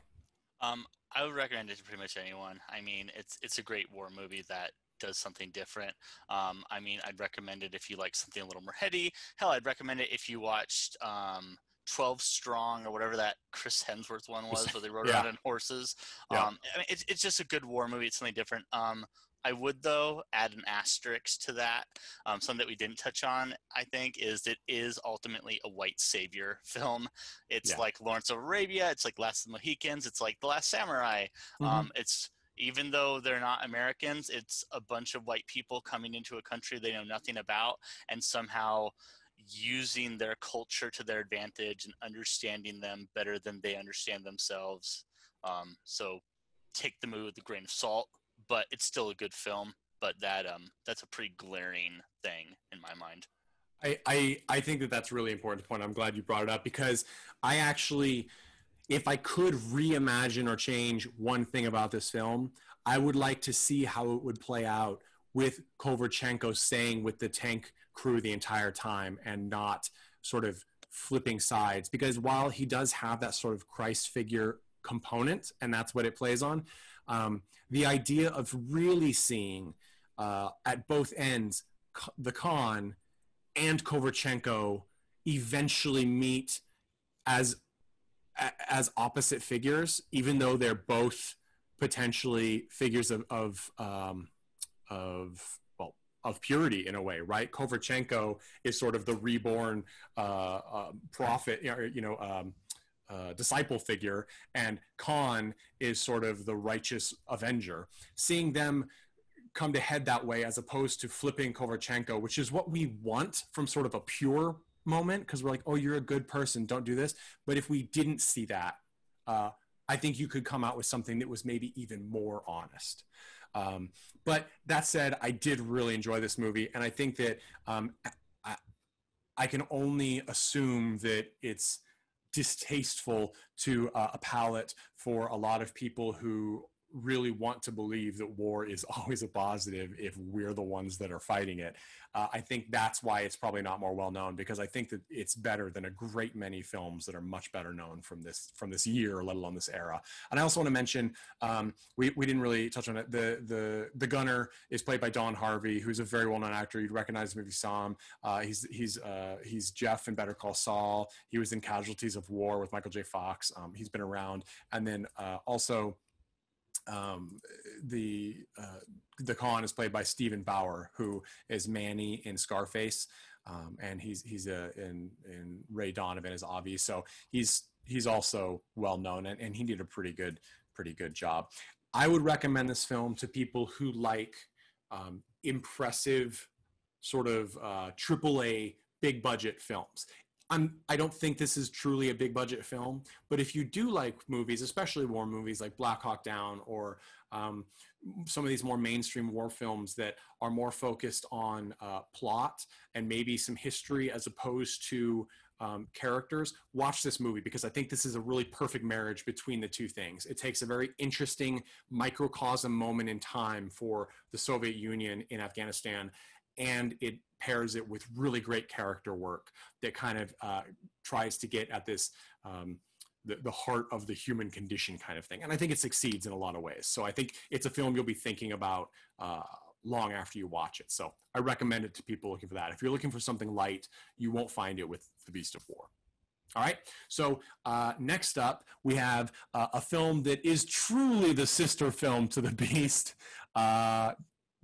Um, I would recommend it to pretty much anyone. I mean, it's it's a great war movie that does something different. Um, I mean, I'd recommend it if you like something a little more heady. Hell, I'd recommend it if you watched um, 12 Strong or whatever that Chris Hemsworth one was, where they rode Yeah. around on horses. Yeah. Um, I mean, it's, it's just a good war movie. It's something different. Um, I would, though, add an asterisk to that. Um, something that we didn't touch on, I think, is it is ultimately a white savior film. It's Yeah. like Lawrence of Arabia. It's like Last of the Mohicans. It's like The Last Samurai. Mhm. Um, it's even though they're not Americans, it's a bunch of white people coming into a country they know nothing about and somehow using their culture to their advantage and understanding them better than they understand themselves. Um, so take the movie with a grain of salt, but it's still a good film. But that um, that's a pretty glaring thing in my mind. I, I I think that that's really important point. I'm glad you brought it up because I actually, if I could reimagine or change one thing about this film, I would like to see how it would play out with Koverchenko staying with the tank crew the entire time and not sort of flipping sides. Because while he does have that sort of Christ figure component, and that's what it plays on, um, the idea of really seeing uh, at both ends the Khan and Koverchenko eventually meet as as opposite figures, even though they're both potentially figures of of um, of well of purity in a way, right? Koverchenko is sort of the reborn uh, uh, prophet, you know, you know um, uh, disciple figure, and Khan is sort of the righteous avenger. Seeing them come to head that way as opposed to flipping Koverchenko, which is what we want from sort of a pure moment because we're like, oh, you're a good person, don't do this. But if we didn't see that, uh, I think you could come out with something that was maybe even more honest. Um, but that said, I did really enjoy this movie, and I think that um, I, I can only assume that it's distasteful to uh, a palate for a lot of people who really want to believe that war is always a positive if we're the ones that are fighting it. Uh, I think that's why it's probably not more well known because I think that it's better than a great many films that are much better known from this from this year, let alone this era. And I also want to mention um, we, we didn't really touch on it. The the the gunner is played by Don Harvey, who's a very well known actor. You'd recognize him if you saw him. Uh, he's he's uh, he's Jeff in Better Call Saul. He was in Casualties of War with Michael J. Fox. Um, he's been around, and then uh, also um, the uh, the Khan is played by Steven Bauer, who is Manny in Scarface, um, and he's he's uh, in in Ray Donovan as Avi. So he's he's also well known, and, and he did a pretty good pretty good job. I would recommend this film to people who like um, impressive, sort of uh, AAA big budget films. I'm, I don't think this is truly a big budget film, but if you do like movies, especially war movies like Black Hawk Down or um, some of these more mainstream war films that are more focused on uh, plot and maybe some history as opposed to um, characters, watch this movie because I think this is a really perfect marriage between the two things. It takes a very interesting microcosm moment in time for the Soviet Union in Afghanistan and it pairs it with really great character work that kind of uh, tries to get at this um, the, the heart of the human condition kind of thing and i think it succeeds in a lot of ways so i think it's a film you'll be thinking about uh, long after you watch it. So I recommend it to people looking for that. If you're looking for something light, you won't find it with The Beast of War. All right. So uh, next up, we have uh, a film that is truly the sister film to The Beast. Uh,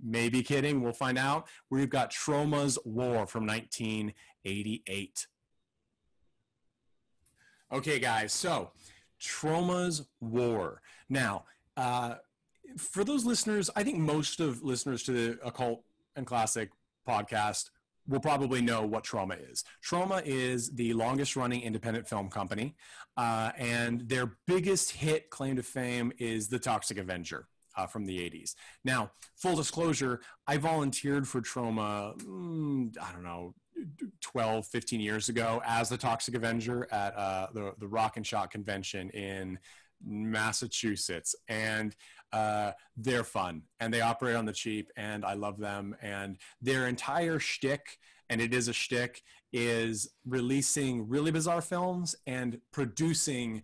maybe kidding. We'll find out. We've got Troma's War from 1988. Okay, guys. So Troma's War. Now, uh, for those listeners, I think most of listeners to the Occult and Classic podcast will probably know what Troma is. Troma is the longest running independent film company, uh, and their biggest hit claim to fame is The Toxic Avenger. Uh, from the 80s. Now, full disclosure, I volunteered for Troma, mm, I don't know, 12, 15 years ago as the Toxic Avenger at uh, the, the Rock and Shock convention in Massachusetts. And uh, they're fun and they operate on the cheap and I love them. And their entire shtick, and it is a shtick, is releasing really bizarre films and producing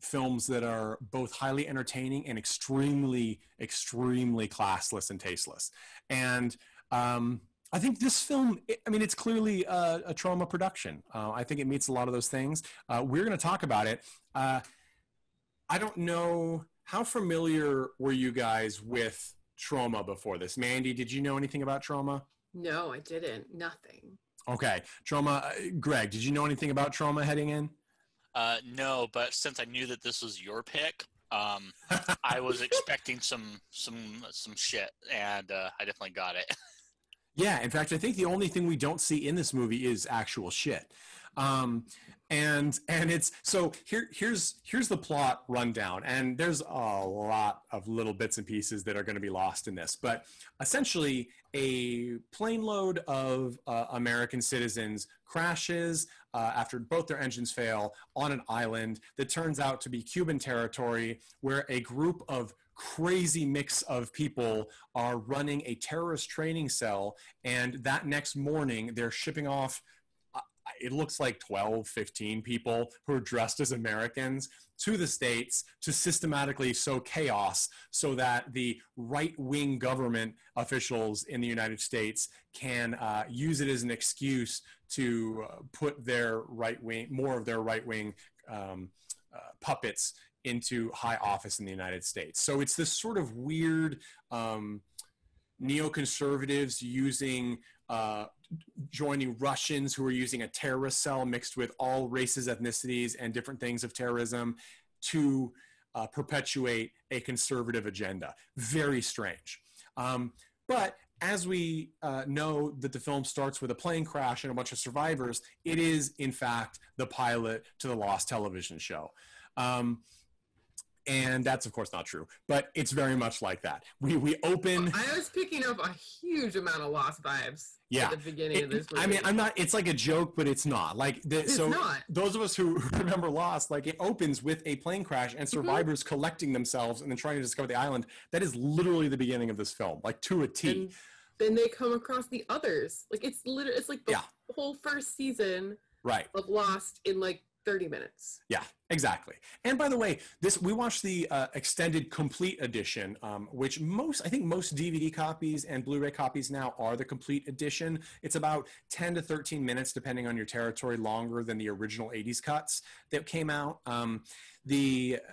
films that are both highly entertaining and extremely, extremely classless and tasteless. And um, I think this film, I mean, it's clearly a, a Troma production. Uh, I think it meets a lot of those things. Uh, we're going to talk about it. Uh, I don't know how familiar were you guys with Troma before this? Mandy, did you know anything about Troma? No, I didn't. Nothing. Okay. Troma, uh, Greg, did you know anything about Troma heading in? Uh, no, but since I knew that this was your pick, um, I was expecting some some some shit, and uh, I definitely got it. Yeah, in fact, I think the only thing we don't see in this movie is actual shit. Um, and and it's so here here's here's the plot rundown and there's a lot of little bits and pieces that are going to be lost in this but essentially a plane load of uh, american citizens crashes uh, after both their engines fail on an island that turns out to be cuban territory where a group of crazy mix of people are running a terrorist training cell. And that next morning they're shipping off it looks like 12, 15 people who are dressed as Americans to the states to systematically sow chaos so that the right wing government officials in the United States can uh, use it as an excuse to uh, put their right wing, more of their right wing um, uh, puppets into high office in the United States. So it's this sort of weird um, neoconservatives using uh, joining Russians who are using a terrorist cell mixed with all races, ethnicities, and different things of terrorism to uh, perpetuate a conservative agenda. Very strange. Um, but as we uh, know that the film starts with a plane crash and a bunch of survivors, it is, in fact, the pilot to the Lost television show. Um, and that's of course not true but it's very much like that we we open i was picking up a huge amount of lost vibes yeah at the beginning it, of this movie. i mean i'm not it's like a joke but it's not like the, It's so not. those of us who remember lost like it opens with a plane crash and Mm-hmm. survivors collecting themselves and then trying to discover the island that is literally the beginning of this film like to a t and then they come across the others like it's literally it's like the Yeah. whole first season right of lost in like 30 minutes Yeah, exactly. And by the way, this we watched the uh, extended complete edition, um, which most I think most DVD copies and Blu-ray copies now are the complete edition. It's about 10 to 13 minutes, depending on your territory, longer than the original 80s cuts that came out. Um, the uh,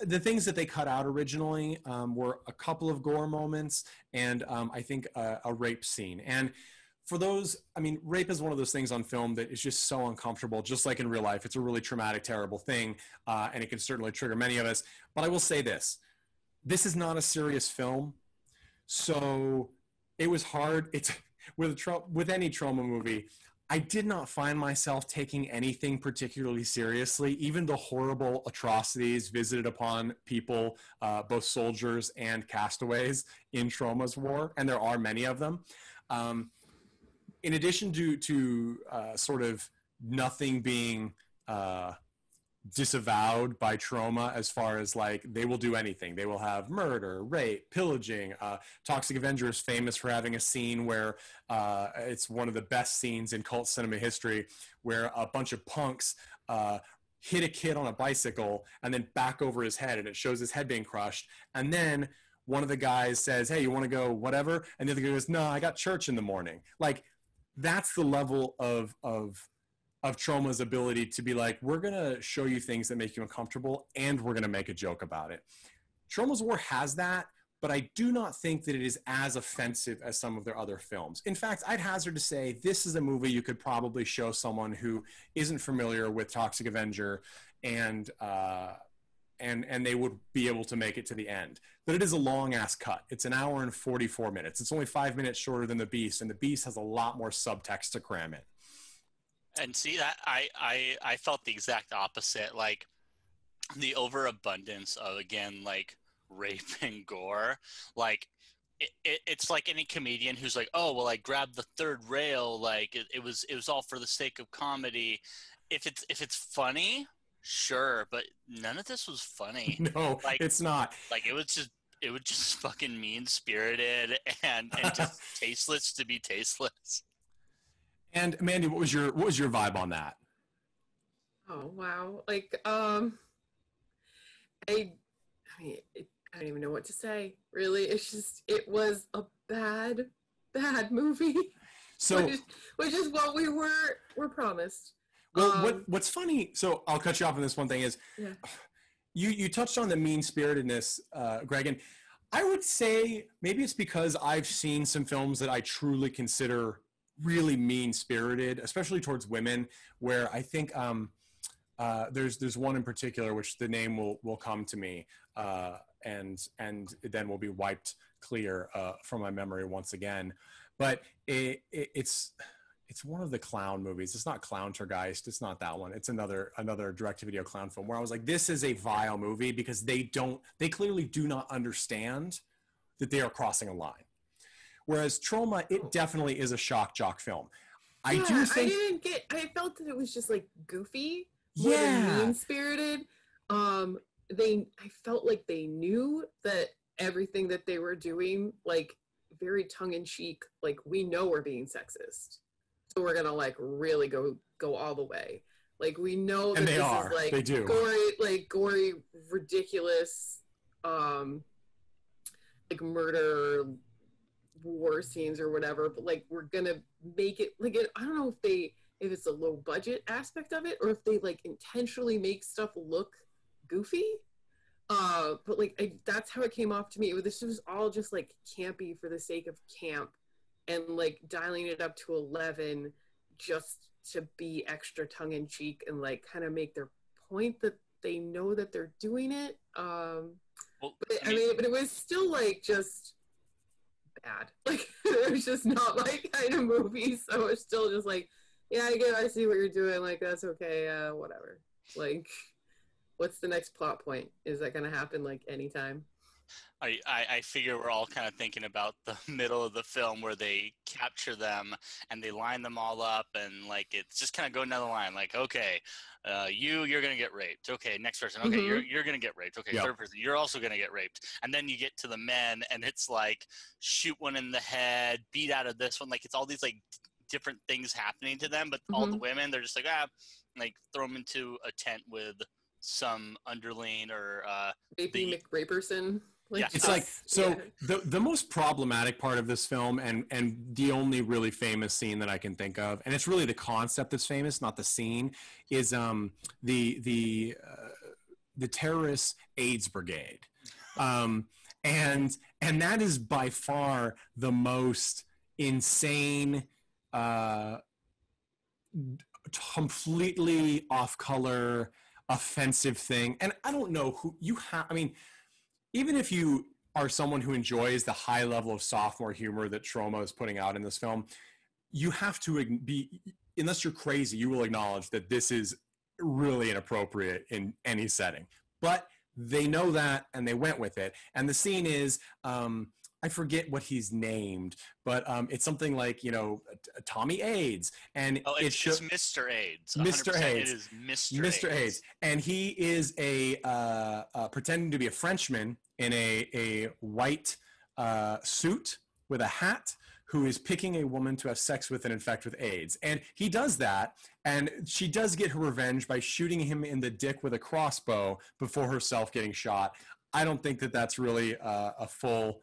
the things that they cut out originally um, were a couple of gore moments and um, I think a, a rape scene. And for those, I mean, rape is one of those things on film that is just so uncomfortable, just like in real life. It's a really traumatic, terrible thing, uh, and it can certainly trigger many of us. But I will say this this is not a serious film. So it was hard. It's with, tra- with any Troma movie. I did not find myself taking anything particularly seriously, even the horrible atrocities visited upon people, uh, both soldiers and castaways in Troma's War, and there are many of them. Um, in addition to to uh, sort of nothing being uh, disavowed by Troma as far as like they will do anything they will have murder rape pillaging uh, toxic avenger is famous for having a scene where uh, it's one of the best scenes in cult cinema history where a bunch of punks uh, hit a kid on a bicycle and then back over his head and it shows his head being crushed and then one of the guys says, "Hey, you want to go whatever?" and the other guy goes, "No, I got church in the morning." Like that's the level of of of Troma's ability to be like, we're gonna show you things that make you uncomfortable, and we're gonna make a joke about it. Troma's War has that, but I do not think that it is as offensive as some of their other films. In fact, I'd hazard to say this is a movie you could probably show someone who isn't familiar with Toxic Avenger, and uh, and and they would be able to make it to the end. But it is a long ass cut. It's an hour and forty four minutes. It's only five minutes shorter than the Beast, and the Beast has a lot more subtext to cram in. And see that I I I felt the exact opposite. Like the overabundance of again like rape and gore. Like it, it, it's like any comedian who's like, oh well, I grabbed the third rail. Like it, it was it was all for the sake of comedy. If it's if it's funny, sure, but none of this was funny. No, Like- it's not. Like it was just it was just fucking mean spirited and and just tasteless to be tasteless. And Mandy, what was your what was your vibe on that? Oh wow! Like um, I, I mean, it, I don't even know what to say. Really, it's just it was a bad, bad movie, So, which, is, which is what we were were promised. Well, um, what what's funny? So I'll cut you off on this one thing is, Yeah. you you touched on the mean spiritedness, uh, Greg, and I would say maybe it's because I've seen some films that I truly consider really mean spirited, especially towards women, where I think um, uh, there's there's one in particular which the name will will come to me, uh, and and then will be wiped clear uh, from my memory once again. But it, it, it's it's one of the clown movies. It's not Clowntergeist. It's not that one. It's another another direct to video clown film where I was like, this is a vile movie because they don't they clearly do not understand that they are crossing a line. Whereas Troma, it definitely is a shock jock film. I yeah, do think I didn't get. I felt that it was just like goofy, Yeah. mean spirited. Um, they. I felt like they knew that everything that they were doing, like very tongue in cheek. Like we know we're being sexist, so we're gonna like really go go all the way. Like we know that And they this are. is like They do. gory, like gory, ridiculous, um, like murder war scenes or whatever but like we're gonna make it like it, i don't know if they if it's a low budget aspect of it or if they like intentionally make stuff look goofy uh but like I, that's how it came off to me it was, this was all just like campy for the sake of camp and like dialing it up to 11 just to be extra tongue-in-cheek and like kind of make their point that they know that they're doing it um Well, but I mean, but it was still like just bad. Like it was just not my kind of movie. So it's still just like, yeah, I get, I see what you're doing. Like that's okay. Uh, whatever. Like, what's the next plot point? Is that gonna happen like anytime? I, I, I figure we're all kind of thinking about the middle of the film where they capture them and they line them all up and like it's just kind of going down the line like okay uh, you you're gonna get raped. Okay next person. Okay Mhm. you're, you're gonna get raped. Okay Yep. third person. You're also gonna get raped. And then you get to the men and it's like shoot one in the head beat out of this one. Like it's all these like different things happening to them but all the women they're just like ah like throw them into a tent with some underling or uh Rapey The- McRaperson. Like, Yeah. it's like so yeah. the the most problematic part of this film and and the only really famous scene that I can think of and it's really the concept that's famous not the scene is um the the uh, the terrorist AIDS brigade um and and that is by far the most insane uh completely off color offensive thing and i don't know who you have i mean even if you are someone who enjoys the high level of sophomore humor that Troma is putting out in this film, you have to be, unless you're crazy, you will acknowledge that this is really inappropriate in any setting. But they know that and they went with it. And the scene is, um, I forget what he's named, but um, it's something like, you know, Tommy AIDS. And oh it it's, it's mr aids Mr. 100% AIDS. it is mr Mr. AIDS, and he is a uh, uh, pretending to be a Frenchman in a a white uh, suit with a hat, who is picking a woman to have sex with and infect with AIDS, and he does that, and she does get her revenge by shooting him in the dick with a crossbow before herself getting shot. I don't think that that's really uh, a full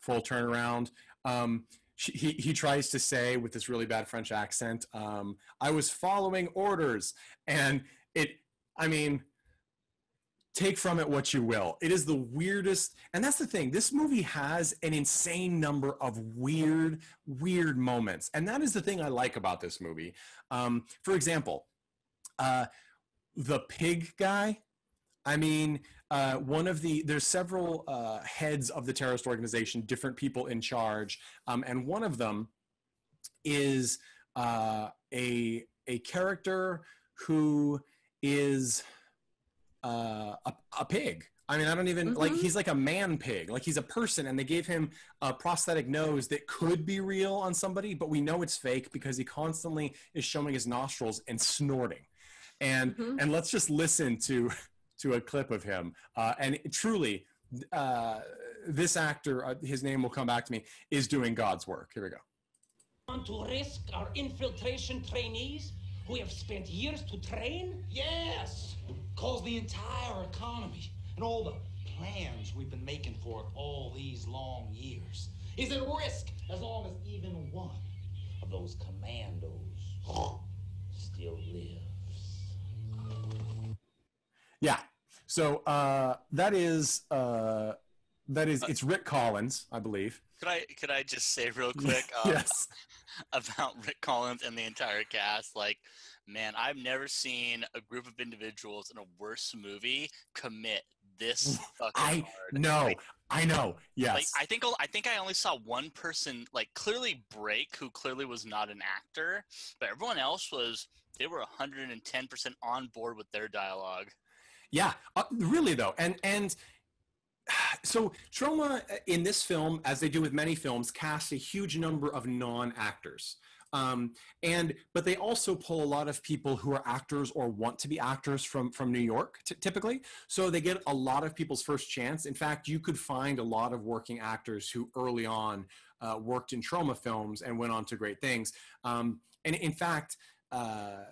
full turnaround. Um, she, he he tries to say with this really bad French accent, um, "I was following orders," and it. I mean, take from it what you will. It is the weirdest, and that's the thing. This movie has an insane number of weird, weird moments, and that is the thing I like about this movie. Um, for example, uh, the pig guy. I mean, uh, one of the there's several uh, heads of the terrorist organization, different people in charge, um, and one of them is uh, a a character who is uh, a, a pig. I mean, I don't even like Mhm. he's like a man pig, like he's a person, and they gave him a prosthetic nose that could be real on somebody, but we know it's fake because he constantly is showing his nostrils and snorting. And Mhm. and let's just listen to to a clip of him. Uh, and truly, uh, this actor, uh, his name will come back to me, is doing God's work. Here we go. Want to risk our infiltration trainees who have spent years to train? Yes! Cause the entire economy and all the plans we've been making for it all these long years is at risk as long as even one of those commandos still lives. Yeah. So uh, that is uh, that is it's Rick Collins, I believe. Could I could I just say real quick um, yes. about Rick Collins and the entire cast? Like, man, I've never seen a group of individuals in a worse movie commit this fucking I hard. Like, I know. Yes. Like I think I think I only saw one person like clearly break who clearly was not an actor, but everyone else was they were 110% on board with their dialogue. Yeah, uh, really though, and and so Troma uh, in this film, as they do with many films, cast a huge number of non-actors. Um, and but they also pull a lot of people who are actors or want to be actors from from New York t- typically. So they get a lot of people's first chance. In fact, you could find a lot of working actors who early on uh, worked in Troma films and went on to great things. Um, and in fact, uh,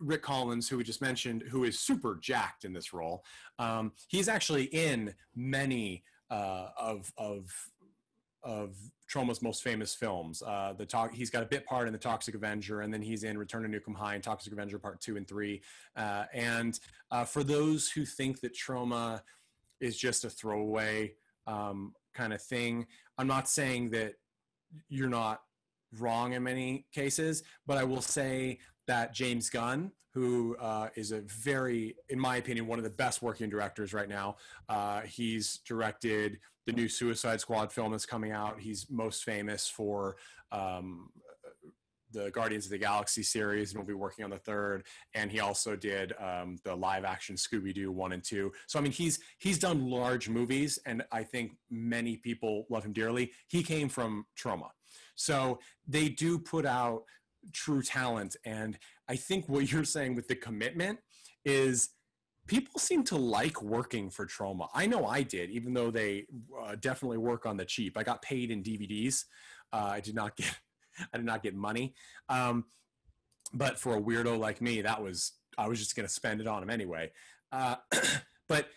Rick Collins, who we just mentioned, who is super jacked in this role, um, he's actually in many uh, of of of Troma's most famous films. Uh, the talk, he's got a bit part in the Toxic Avenger, and then he's in Return to Nuke 'Em High and Toxic Avenger Part Two and Three. Uh, and uh, for those who think that Troma is just a throwaway um, kind of thing, I'm not saying that you're not wrong in many cases, but I will say that James Gunn, who uh, is a very, in my opinion, one of the best working directors right now, uh, he's directed the new Suicide Squad film that's coming out. He's most famous for um, the Guardians of the Galaxy series, and we'll be working on the third. And he also did um, the live action Scooby Doo one and two. So I mean, he's he's done large movies, and I think many people love him dearly. He came from Troma, so they do put out true talent. And I think what you're saying with the commitment is people seem to like working for Troma. I know I did, even though they uh, definitely work on the cheap. I got paid in DVDs. Uh, I did not get, I did not get money. Um, but for a weirdo like me, that was I was just going to spend it on him anyway. Uh, but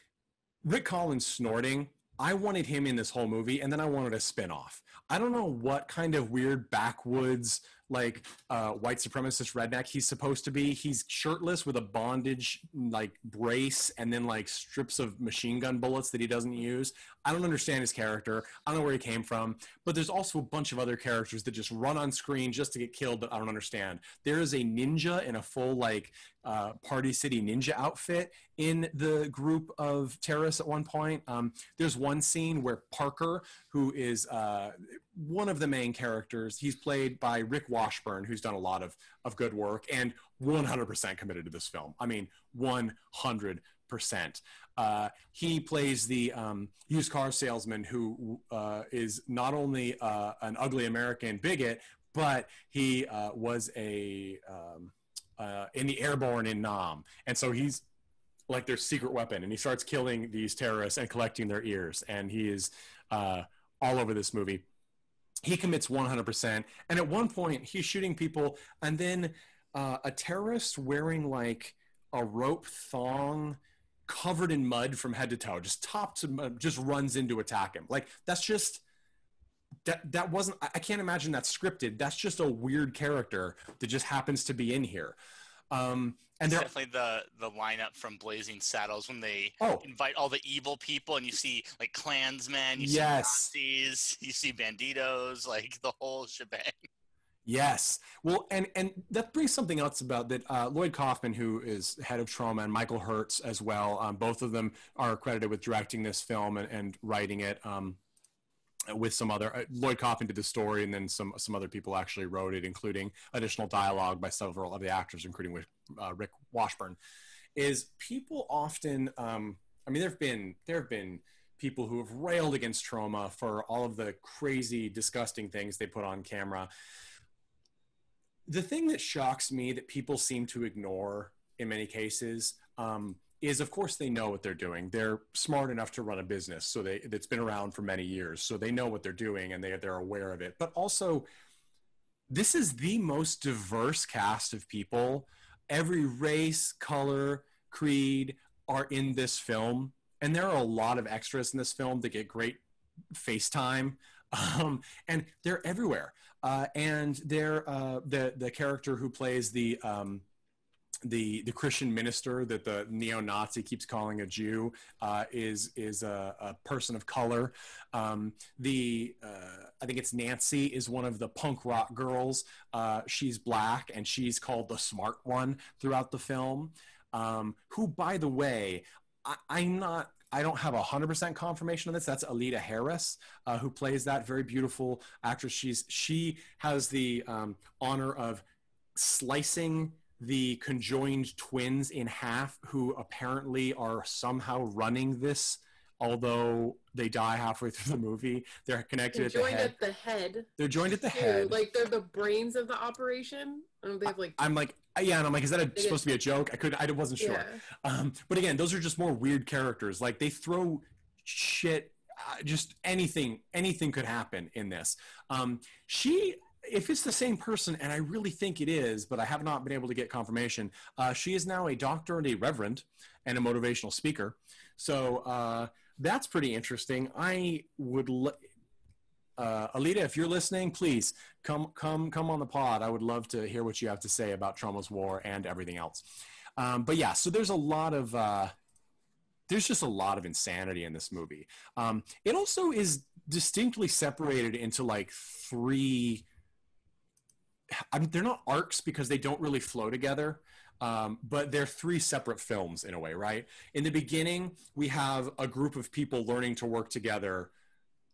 Rick Collins snorting, I wanted him in this whole movie, and then I wanted a spin-off. I don't know what kind of weird backwoods like uh, white supremacist redneck he's supposed to be. He's shirtless with a bondage like brace and then like strips of machine gun bullets that he doesn't use. I don't understand his character. I don't know where he came from. But there's also a bunch of other characters that just run on screen just to get killed that I don't understand. There is a ninja in a full like uh, Party City ninja outfit in the group of terrorists at one point. Um, there's one scene where Parker, who is uh, one of the main characters, he's played by Rick Washburn, who's done a lot of, of good work and 100% committed to this film. I mean, 100%. Uh, he plays the um, used car salesman who uh, is not only uh, an ugly American bigot, but he uh, was a um, uh, in the airborne in Nam, and so he's like their secret weapon, and he starts killing these terrorists and collecting their ears, and he is uh, all over this movie. He commits 100%, and at one point he's shooting people, and then uh, a terrorist wearing like a rope thong covered in mud from head to toe, just top to just runs in to attack him. Like that's just that that wasn't. I can't imagine that's scripted. That's just a weird character that just happens to be in here. Um, and there, definitely the the lineup from Blazing Saddles when they Oh. invite all the evil people, and you see like Klansmen, you Yes. see Nazis, you see Banditos, like the whole shebang. Yes. Well, and and that brings something else about that. Uh, Lloyd Kaufman, who is head of Troma, and Michael Herz as well. Um, both of them are credited with directing this film and, and writing it. Um, with some other uh, Lloyd Kaufman did the story, and then some some other people actually wrote it, including additional dialogue by several of the actors, including with uh, Rick Washburn. Is people often? Um, I mean, there have been there have been people who have railed against Troma for all of the crazy, disgusting things they put on camera the thing that shocks me that people seem to ignore in many cases um, is of course they know what they're doing. They're smart enough to run a business so they that's been around for many years so they know what they're doing and they, they're aware of it. But also this is the most diverse cast of people. Every race color creed are in this film and there are a lot of extras in this film that get great FaceTime, um, and they're everywhere. Uh, and they're uh, the the character who plays the um, the the Christian minister that the neo-Nazi keeps calling a Jew uh, is is a, a person of color. Um, the uh, I think it's Nancy is one of the punk rock girls. Uh, she's black and she's called the smart one throughout the film. Um, who, by the way, I, I'm not. I don't have a hundred percent confirmation of this. That's Alita Harris, uh, who plays that very beautiful actress. She's she has the um, honor of slicing the conjoined twins in half, who apparently are somehow running this. Although they die halfway through the movie, they're connected at the joined head. at the head. They're joined at the head. Like they're the brains of the operation. I don't know, they have like i'm like, yeah, and I'm like, is that a, supposed to be a joke? I could, I wasn't sure. Yeah. Um, but again, those are just more weird characters. Like they throw shit, uh, just anything, anything could happen in this. Um, she, if it's the same person, and I really think it is, but I have not been able to get confirmation. Uh, she is now a doctor and a reverend and a motivational speaker. So uh, that's pretty interesting. I would. L- uh, Alita, if you're listening, please come come come on the pod. I would love to hear what you have to say about Troma's War and everything else. Um, but yeah, so there's a lot of uh, there's just a lot of insanity in this movie. Um, it also is distinctly separated into like three. I they're not arcs because they don't really flow together. Um, but they're three separate films in a way, right? In the beginning, we have a group of people learning to work together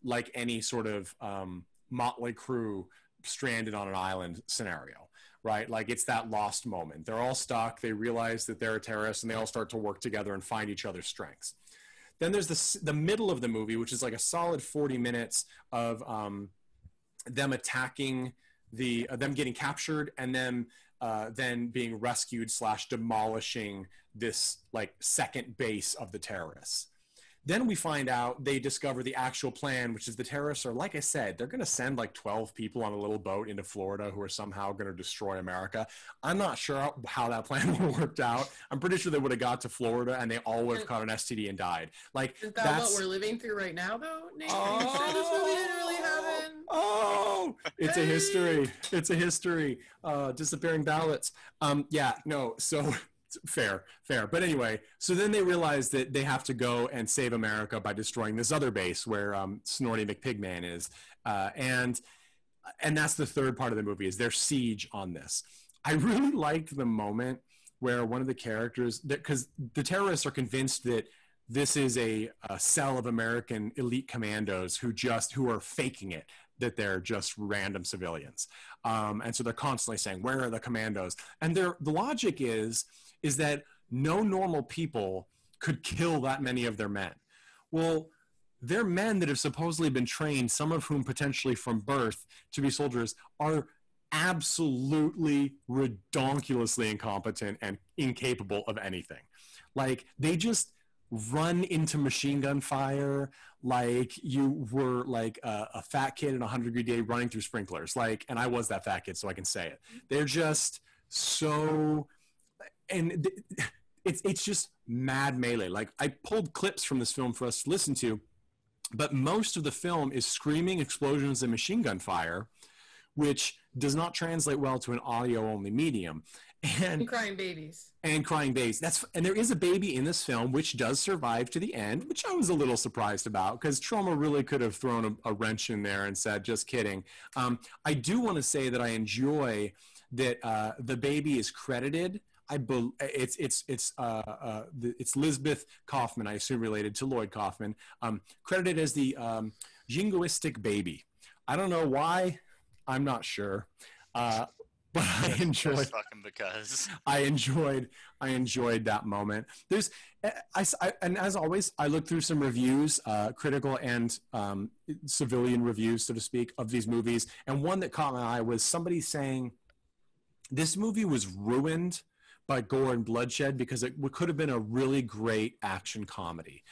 like any sort of um, motley crew stranded on an island scenario right like it's that lost moment they're all stuck they realize that they're a terrorist and they all start to work together and find each other's strengths then there's this, the middle of the movie which is like a solid 40 minutes of um, them attacking the uh, them getting captured and then uh, then being rescued slash demolishing this like second base of the terrorists then we find out they discover the actual plan, which is the terrorists are, like I said, they're going to send like 12 people on a little boat into Florida who are somehow going to destroy America. I'm not sure how that plan would have worked out. I'm pretty sure they would have got to Florida and they all would have caught an STD and died. Like Is that that's what we're living through right now, though? Nate, sure this movie didn't really happen? Oh, it's a history. It's a history. Uh, disappearing ballots. Um, yeah, no. So fair, fair. But anyway, so then they realize that they have to go and save America by destroying this other base where um, Snorty McPigman is, uh, and and that's the third part of the movie is their siege on this. I really liked the moment where one of the characters, because the terrorists are convinced that this is a, a cell of American elite commandos who just who are faking it that they're just random civilians, um, and so they're constantly saying, "Where are the commandos?" And their the logic is is that no normal people could kill that many of their men. Well, they're men that have supposedly been trained, some of whom potentially from birth to be soldiers, are absolutely redonkulously incompetent and incapable of anything. Like they just run into machine gun fire like you were like a, a fat kid in a 100 degree day running through sprinklers like and i was that fat kid so i can say it they're just so and th- it's it's just mad melee. Like I pulled clips from this film for us to listen to, but most of the film is screaming explosions and machine gun fire, which does not translate well to an audio only medium. And And crying babies. and crying babies. That's and there is a baby in this film which does survive to the end, which I was a little surprised about because Troma really could have thrown a, a wrench in there and said, "Just kidding." Um, I do want to say that I enjoy that uh, the baby is credited. I bel it's it's it's uh, uh, the, it's Lisbeth Kaufman, I assume related to Lloyd Kaufman, um, credited as the um, jingoistic baby. I don't know why. I'm not sure. Uh, but I enjoyed fucking because. I enjoyed I enjoyed that moment. There's I, I and as always I looked through some reviews, uh, critical and um, civilian reviews, so to speak, of these movies, and one that caught my eye was somebody saying this movie was ruined by gore and bloodshed because it could have been a really great action comedy.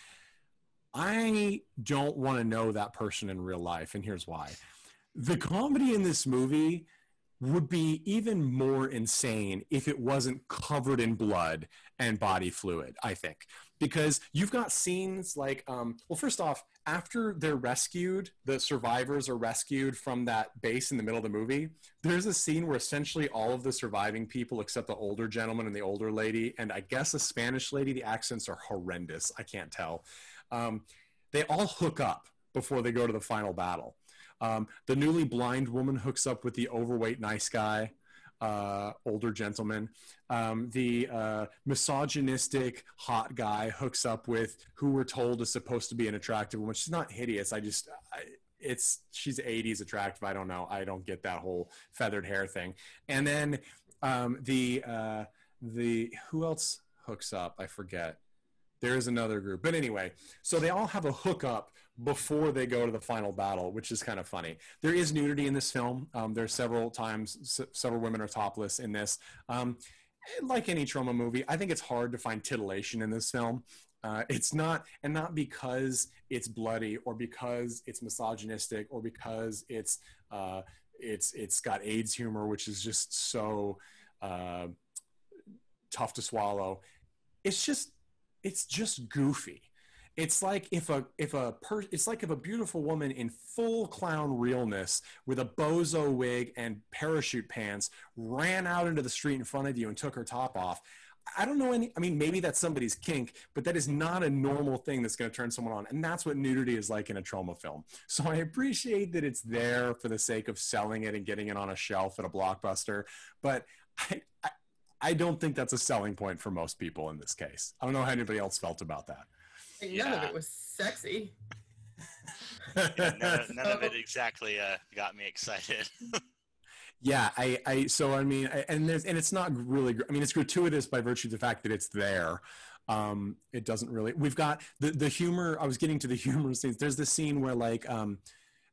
I don't want to know that person in real life, and here's why. The comedy in this movie would be even more insane if it wasn't covered in blood and body fluid, I think. Because you've got scenes like, um, well, first off, after they're rescued, the survivors are rescued from that base in the middle of the movie. There's a scene where essentially all of the surviving people, except the older gentleman and the older lady, and I guess a Spanish lady, the accents are horrendous. I can't tell. Um, they all hook up before they go to the final battle. Um, the newly blind woman hooks up with the overweight nice guy, uh, older gentleman. Um, the uh, misogynistic hot guy hooks up with who we're told is supposed to be an attractive woman. She's not hideous. I just, I, it's she's 80s attractive. I don't know. I don't get that whole feathered hair thing. And then um, the uh, the who else hooks up? I forget. There's another group, but anyway, so they all have a hookup before they go to the final battle, which is kind of funny. There is nudity in this film. Um, there's several times s- several women are topless in this. Um, like any Troma movie, I think it's hard to find titillation in this film. Uh, it's not, and not because it's bloody or because it's misogynistic or because it's uh, it's it's got AIDS humor, which is just so uh, tough to swallow. It's just it's just goofy. It's like if a if a per, it's like if a beautiful woman in full clown realness with a bozo wig and parachute pants ran out into the street in front of you and took her top off. I don't know any I mean maybe that's somebody's kink, but that is not a normal thing that's going to turn someone on. And that's what nudity is like in a Troma film. So I appreciate that it's there for the sake of selling it and getting it on a shelf at a blockbuster, but I, I I don't think that's a selling point for most people in this case. I don't know how anybody else felt about that. And None of it was sexy. Yeah, none, of- none of it exactly uh, got me excited. Yeah, I, I, so I mean, I- and there's, and it's not really, I mean, it's gratuitous by virtue of the fact that it's there. Um, it doesn't really, we've got the, the humor, I was getting to the humor scenes. There's this scene where like, um,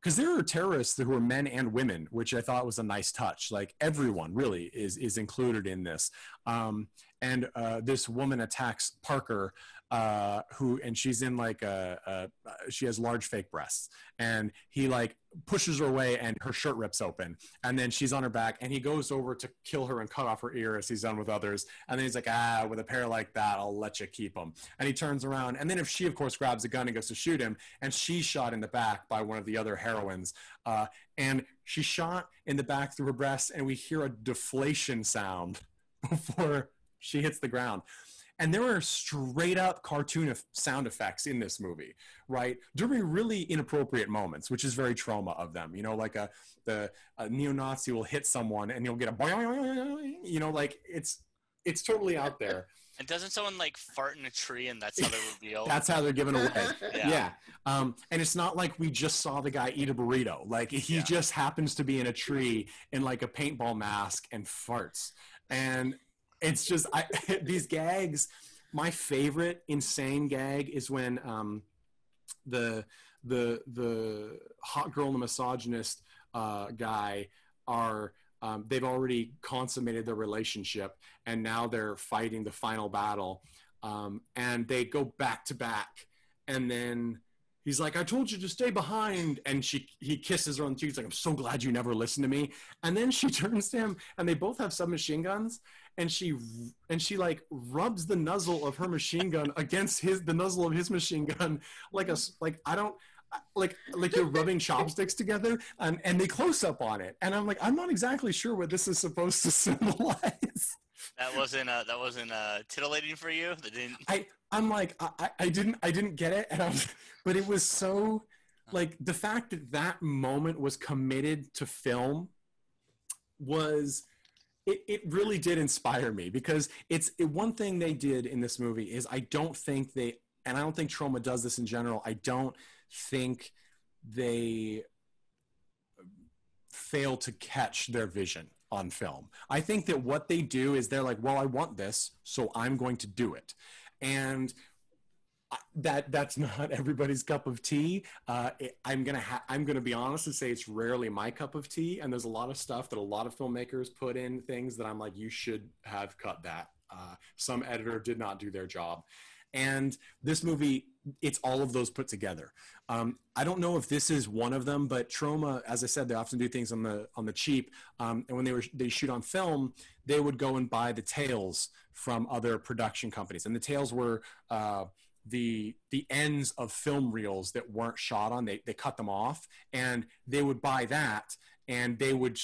because there are terrorists who are men and women, which I thought was a nice touch. Like everyone really is is included in this. Um, and uh, this woman attacks Parker, uh, who and she's in like a, a she has large fake breasts, and he like pushes her away, and her shirt rips open, and then she's on her back, and he goes over to kill her and cut off her ear as he's done with others, and then he's like, ah, with a pair like that, I'll let you keep them. And he turns around, and then if she of course grabs a gun and goes to shoot him, and she's shot in the back by one of the other heroines, uh, and she's shot in the back through her breast, and we hear a deflation sound before she hits the ground. And there are straight up cartoon of sound effects in this movie, right? During really inappropriate moments, which is very Troma of them. You know, like a the a neo-Nazi will hit someone and you'll get a you know, like it's it's totally out there. and doesn't someone like fart in a tree and that's how they're revealed? That's how they're given away. Yeah. yeah. Um, and it's not like we just saw the guy eat a burrito. Like he Yeah. just happens to be in a tree in like a paintball mask and farts. And it's just I, these gags. My favorite insane gag is when um, the the the hot girl and the misogynist uh, guy are um, they've already consummated their relationship and now they're fighting the final battle um, and they go back to back and then he's like, I told you to stay behind. And she he kisses her on the cheek. He's like, I'm so glad you never listened to me. And then she turns to him and they both have submachine guns. And she and she like rubs the muzzle of her machine gun against his the muzzle of his machine gun like a, like I don't like like you're rubbing chopsticks together and and they close up on it and I'm like I'm not exactly sure what this is supposed to symbolize. That wasn't uh, that wasn't uh, titillating for you. That didn't. I I'm like I, I- didn't I didn't get it and I was but it was so like the fact that that moment was committed to film was it, it really did inspire me because it's it, one thing they did in this movie is I don't think they and I don't think Troma does this in general I don't think they fail to catch their vision on film. I think that what they do is they're like, well, I want this, so I'm going to do it. And that that's not everybody's cup of tea. Uh, it, I'm gonna ha- I'm gonna be honest and say it's rarely my cup of tea. And there's a lot of stuff that a lot of filmmakers put in things that I'm like, you should have cut that. Uh, some editor did not do their job. And this movie, it's all of those put together. Um, I don't know if this is one of them, but Troma, as I said, they often do things on the on the cheap. Um, and when they were they shoot on film, they would go and buy the tails from other production companies, and the tails were uh, the the ends of film reels that weren't shot on. They they cut them off, and they would buy that, and they would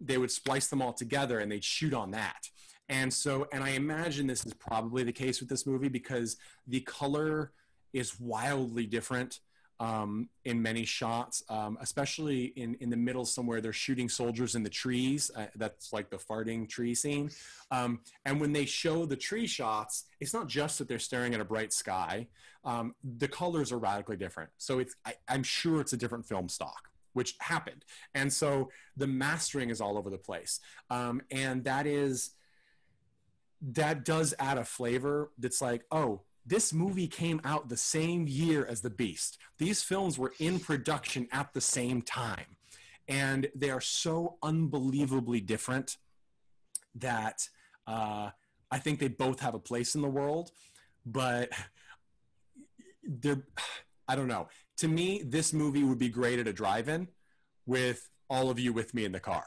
they would splice them all together, and they'd shoot on that. And so, and I imagine this is probably the case with this movie because the color is wildly different um, in many shots, um, especially in, in the middle somewhere. They're shooting soldiers in the trees. Uh, that's like the farting tree scene. Um, and when they show the tree shots, it's not just that they're staring at a bright sky. Um, the colors are radically different. So it's I, I'm sure it's a different film stock, which happened. And so the mastering is all over the place. Um, and that is that does add a flavor that's like, oh, this movie came out the same year as The Beast. These films were in production at the same time. And they are so unbelievably different that uh, I think they both have a place in the world. But they're, I don't know. To me, this movie would be great at a drive in with all of you with me in the car.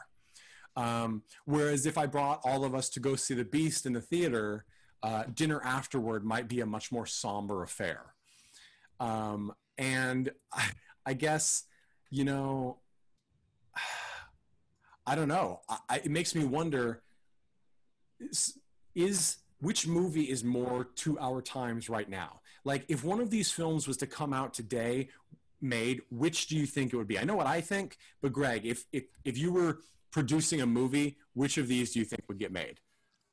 Um, whereas if I brought all of us to go see The Beast in the theater, uh, dinner afterward might be a much more somber affair. Um, and I, I guess, you know, I don't know. I, I, it makes me wonder is, is which movie is more to our times right now? Like, if one of these films was to come out today, made, which do you think it would be? I know what I think, but Greg, if if, if you were producing a movie, which of these do you think would get made?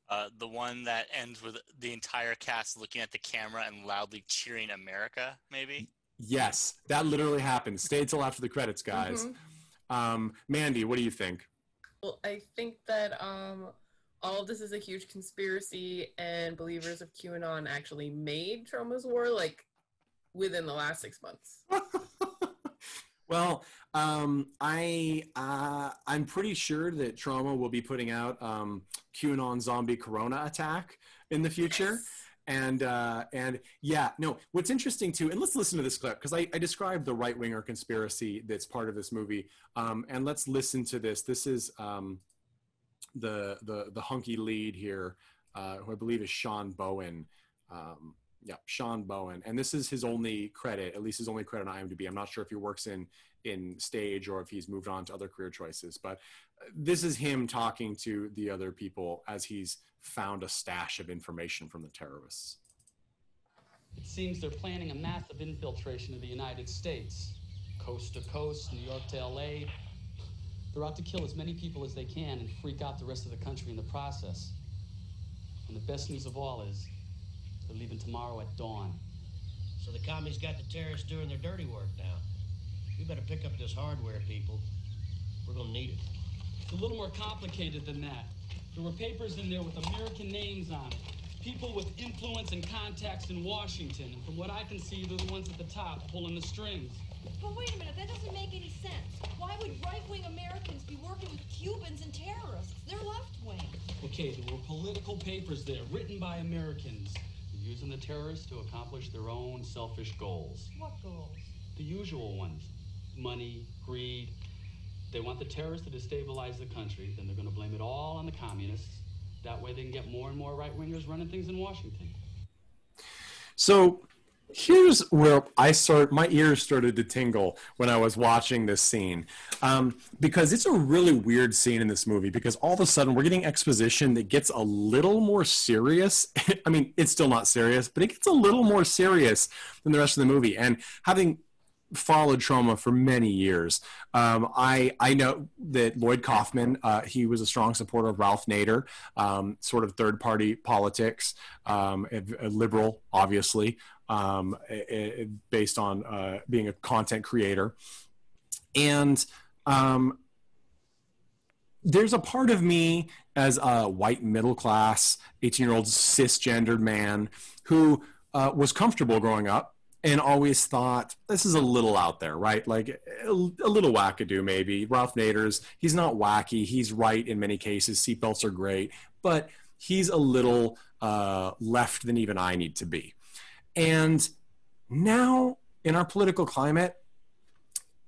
Uh, the one that ends with the entire cast looking at the camera and loudly cheering America, maybe? Yes, that literally happened. Stay till after the credits, guys. Mhm. Um, Mandy, what do you think? Well, I think that um, all of this is a huge conspiracy, and believers of QAnon actually made Troma's War like within the last six months. Well, um, I uh, I'm pretty sure that Troma will be putting out um, QAnon zombie Corona attack in the future. And uh, and yeah, no. What's interesting too, and let's listen to this clip because I, I described the right winger conspiracy that's part of this movie. Um, and let's listen to this. This is um, the the the hunky lead here, uh, who I believe is Sean Bowen. Um, yeah, Sean Bowen, and this is his only credit, at least his only credit on IMDb. I'm not sure if he works in in stage or if he's moved on to other career choices, but uh, this is him talking to the other people as he's found a stash of information from the terrorists. It seems they're planning a massive infiltration of the United States, coast to coast, New York to LA. They're out to kill as many people as they can and freak out the rest of the country in the process. And the best news of all is they're leaving tomorrow at dawn. So the commies got the terrorists doing their dirty work now. We better pick up this hardware, people. We're gonna need it. It's a little more complicated than that. There were papers in there with American names on it. People with influence and contacts in Washington. And from what I can see, they're the ones at the top pulling the strings. But wait a minute, that doesn't make any sense. Why would right-wing Americans be working with Cubans and terrorists? They're left-wing. Okay, there were political papers there written by Americans using the terrorists to accomplish their own selfish goals. What goals? The usual ones money, greed. They want the terrorists to destabilize the country, then they're going to blame it all on the communists. That way they can get more and more right wingers running things in Washington. So here's where I start, my ears started to tingle when I was watching this scene. Um, because it's a really weird scene in this movie because all of a sudden we're getting exposition that gets a little more serious. I mean, it's still not serious, but it gets a little more serious than the rest of the movie. And having followed Troma for many years. Um, I I know that Lloyd Kaufman uh, he was a strong supporter of Ralph Nader, um, sort of third party politics, um, a, a liberal, obviously, um, a, a, based on uh, being a content creator, and um, there's a part of me as a white middle class 18 year old cisgendered man who uh, was comfortable growing up and always thought this is a little out there, right? Like a, a, little wackadoo, maybe. Ralph Nader's, he's not wacky. He's right in many cases. Seatbelts are great, but he's a little uh, left than even I need to be. And now in our political climate,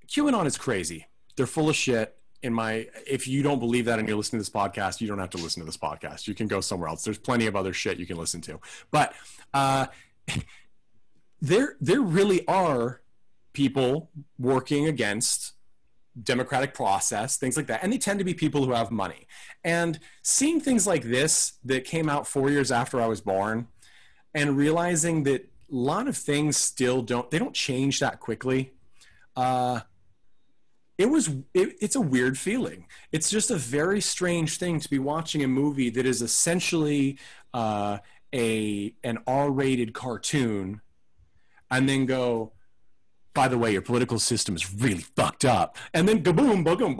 QAnon is crazy. They're full of shit. In my, if you don't believe that and you're listening to this podcast, you don't have to listen to this podcast. You can go somewhere else. There's plenty of other shit you can listen to. But uh, there there really are people working against democratic process things like that and they tend to be people who have money and seeing things like this that came out four years after i was born and realizing that a lot of things still don't they don't change that quickly uh, it was it, it's a weird feeling it's just a very strange thing to be watching a movie that is essentially uh, a an r-rated cartoon and then go, by the way, your political system is really fucked up. And then boom, boom,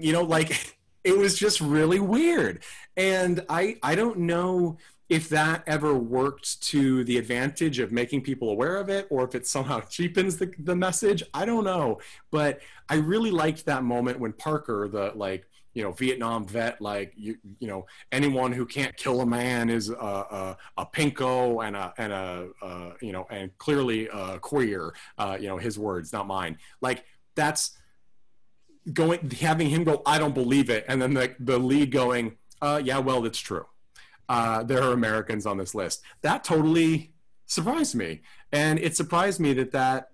you know, like it was just really weird. And I, I don't know if that ever worked to the advantage of making people aware of it or if it somehow cheapens the, the message. I don't know. But I really liked that moment when Parker, the like, you know Vietnam vet like you you know anyone who can't kill a man is a, a, a pinko and a and a you know and clearly a queer uh, you know his words not mine like that's going having him go I don't believe it and then the the lead going uh, yeah well it's true uh, there are Americans on this list that totally surprised me and it surprised me that that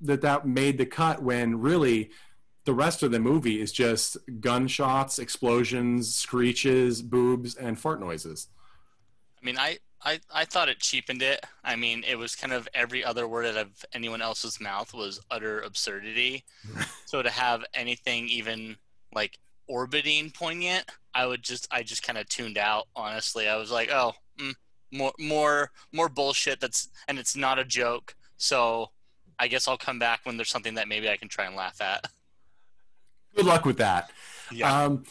that that made the cut when really the rest of the movie is just gunshots, explosions, screeches, boobs, and fart noises. I mean, I, I, I thought it cheapened it. I mean, it was kind of every other word out of anyone else's mouth was utter absurdity. so to have anything even like orbiting poignant, I would just, I just kind of tuned out. Honestly, I was like, oh, mm, more, more, more bullshit. That's and it's not a joke. So I guess I'll come back when there's something that maybe I can try and laugh at. good luck with that. Yeah. Um,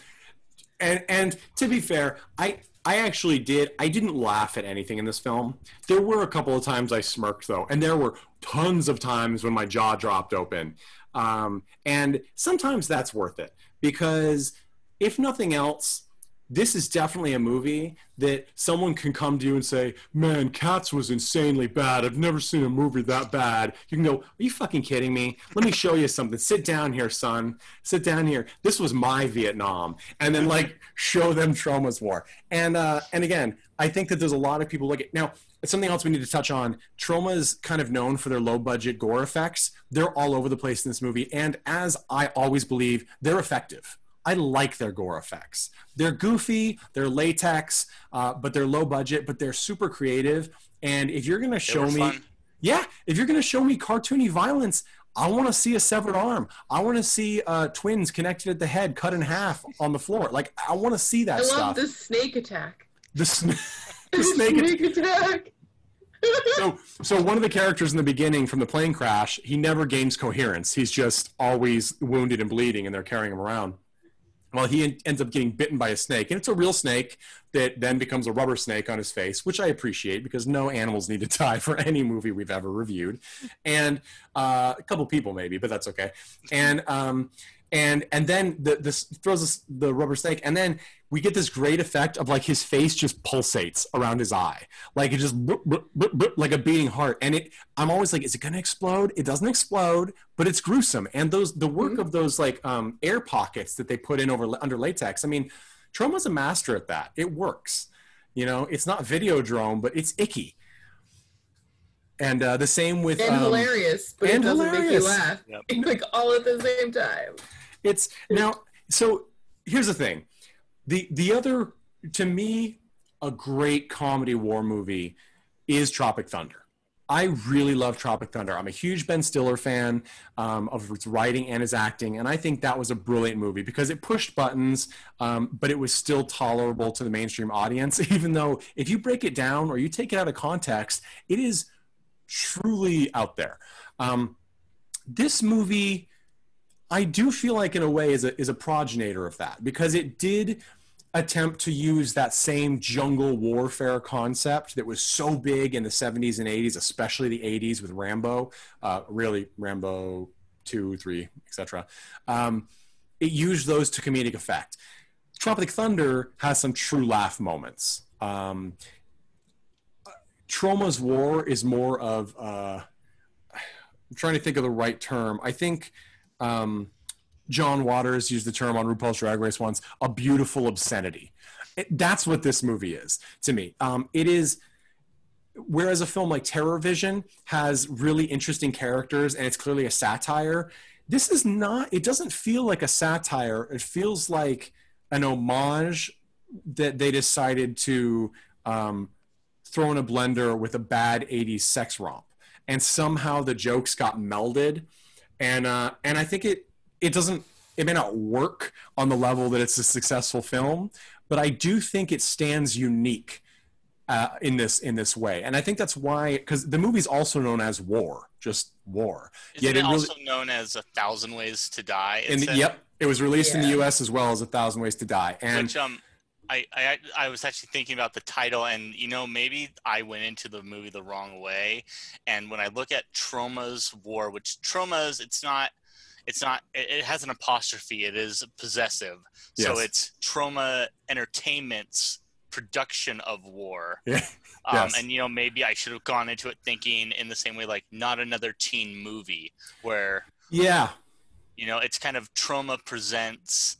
and and to be fair, I I actually did. I didn't laugh at anything in this film. There were a couple of times I smirked though, and there were tons of times when my jaw dropped open. Um, and sometimes that's worth it because if nothing else, this is definitely a movie that someone can come to you and say, "Man, Cats was insanely bad. I've never seen a movie that bad." You can go, "Are you fucking kidding me? Let me show you something. Sit down here, son. Sit down here. This was my Vietnam." And then like show them Troma's war. And uh, and again, I think that there's a lot of people like it now. It's something else we need to touch on. Troma is kind of known for their low budget gore effects. They're all over the place in this movie, and as I always believe, they're effective I like their gore effects. They're goofy, they're latex, uh, but they're low budget, but they're super creative. And if you're gonna show me, fun. yeah, if you're gonna show me cartoony violence, I want to see a severed arm. I want to see uh, twins connected at the head, cut in half on the floor. Like I want to see that I stuff. love the snake attack. The, sn- the snake, snake attack. so, so one of the characters in the beginning from the plane crash, he never gains coherence. He's just always wounded and bleeding, and they're carrying him around well, he ends up getting bitten by a snake, and it's a real snake that then becomes a rubber snake on his face, which I appreciate because no animals need to die for any movie we've ever reviewed, and uh, a couple people maybe, but that's okay. And um, and and then the, this throws us the rubber snake, and then we get this great effect of like his face just pulsates around his eye, like it just boop, boop, boop, like a beating heart. And it, I'm always like, is it gonna explode? It doesn't explode, but it's gruesome. And those the work of those like um, air pockets that they put in over under latex. I mean, Troma's a master at that. It works. You know, it's not Videodrome, but it's icky. And uh, the same with and um, hilarious, but and it doesn't make you laugh. Yep. Like all at the same time. It's now so here's the thing. The the other to me a great comedy war movie is Tropic Thunder. I really love Tropic Thunder. I'm a huge Ben Stiller fan um, of his writing and his acting, and I think that was a brilliant movie because it pushed buttons, um, but it was still tolerable to the mainstream audience. Even though, if you break it down or you take it out of context, it is truly out there. Um, this movie, I do feel like, in a way, is a is a progenitor of that because it did attempt to use that same jungle warfare concept that was so big in the 70s and 80s, especially the 80s with Rambo, uh, really Rambo 2, 3, etc. Um, it used those to comedic effect. Tropic Thunder has some true laugh moments. Um, Troma's War is more of, uh, I'm trying to think of the right term. I think um, John Waters used the term on RuPaul's Drag Race once, a beautiful obscenity. It, that's what this movie is to me. Um, it is, whereas a film like Terror Vision has really interesting characters and it's clearly a satire, this is not, it doesn't feel like a satire. It feels like an homage that they decided to um, throw in a blender with a bad 80s sex romp. And somehow the jokes got melded. And, uh, and I think it, it doesn't it may not work on the level that it's a successful film but i do think it stands unique uh, in this in this way and i think that's why because the movie's also known as war just war Isn't it also known as A Thousand Ways to Die? in It's the, yep it was released in the us as well as a thousand ways to die and which um I, I I was actually thinking about the title and you know maybe I went into the movie the wrong way. And when I look at Troma's War which Troma's it's not it's not it, it has an apostrophe. It is possessive. So it's Troma Entertainment's production of war. Yeah. um, Yes. and you know maybe I should have gone into it thinking in the same way like not another teen movie where yeah. you know it's kind of Troma presents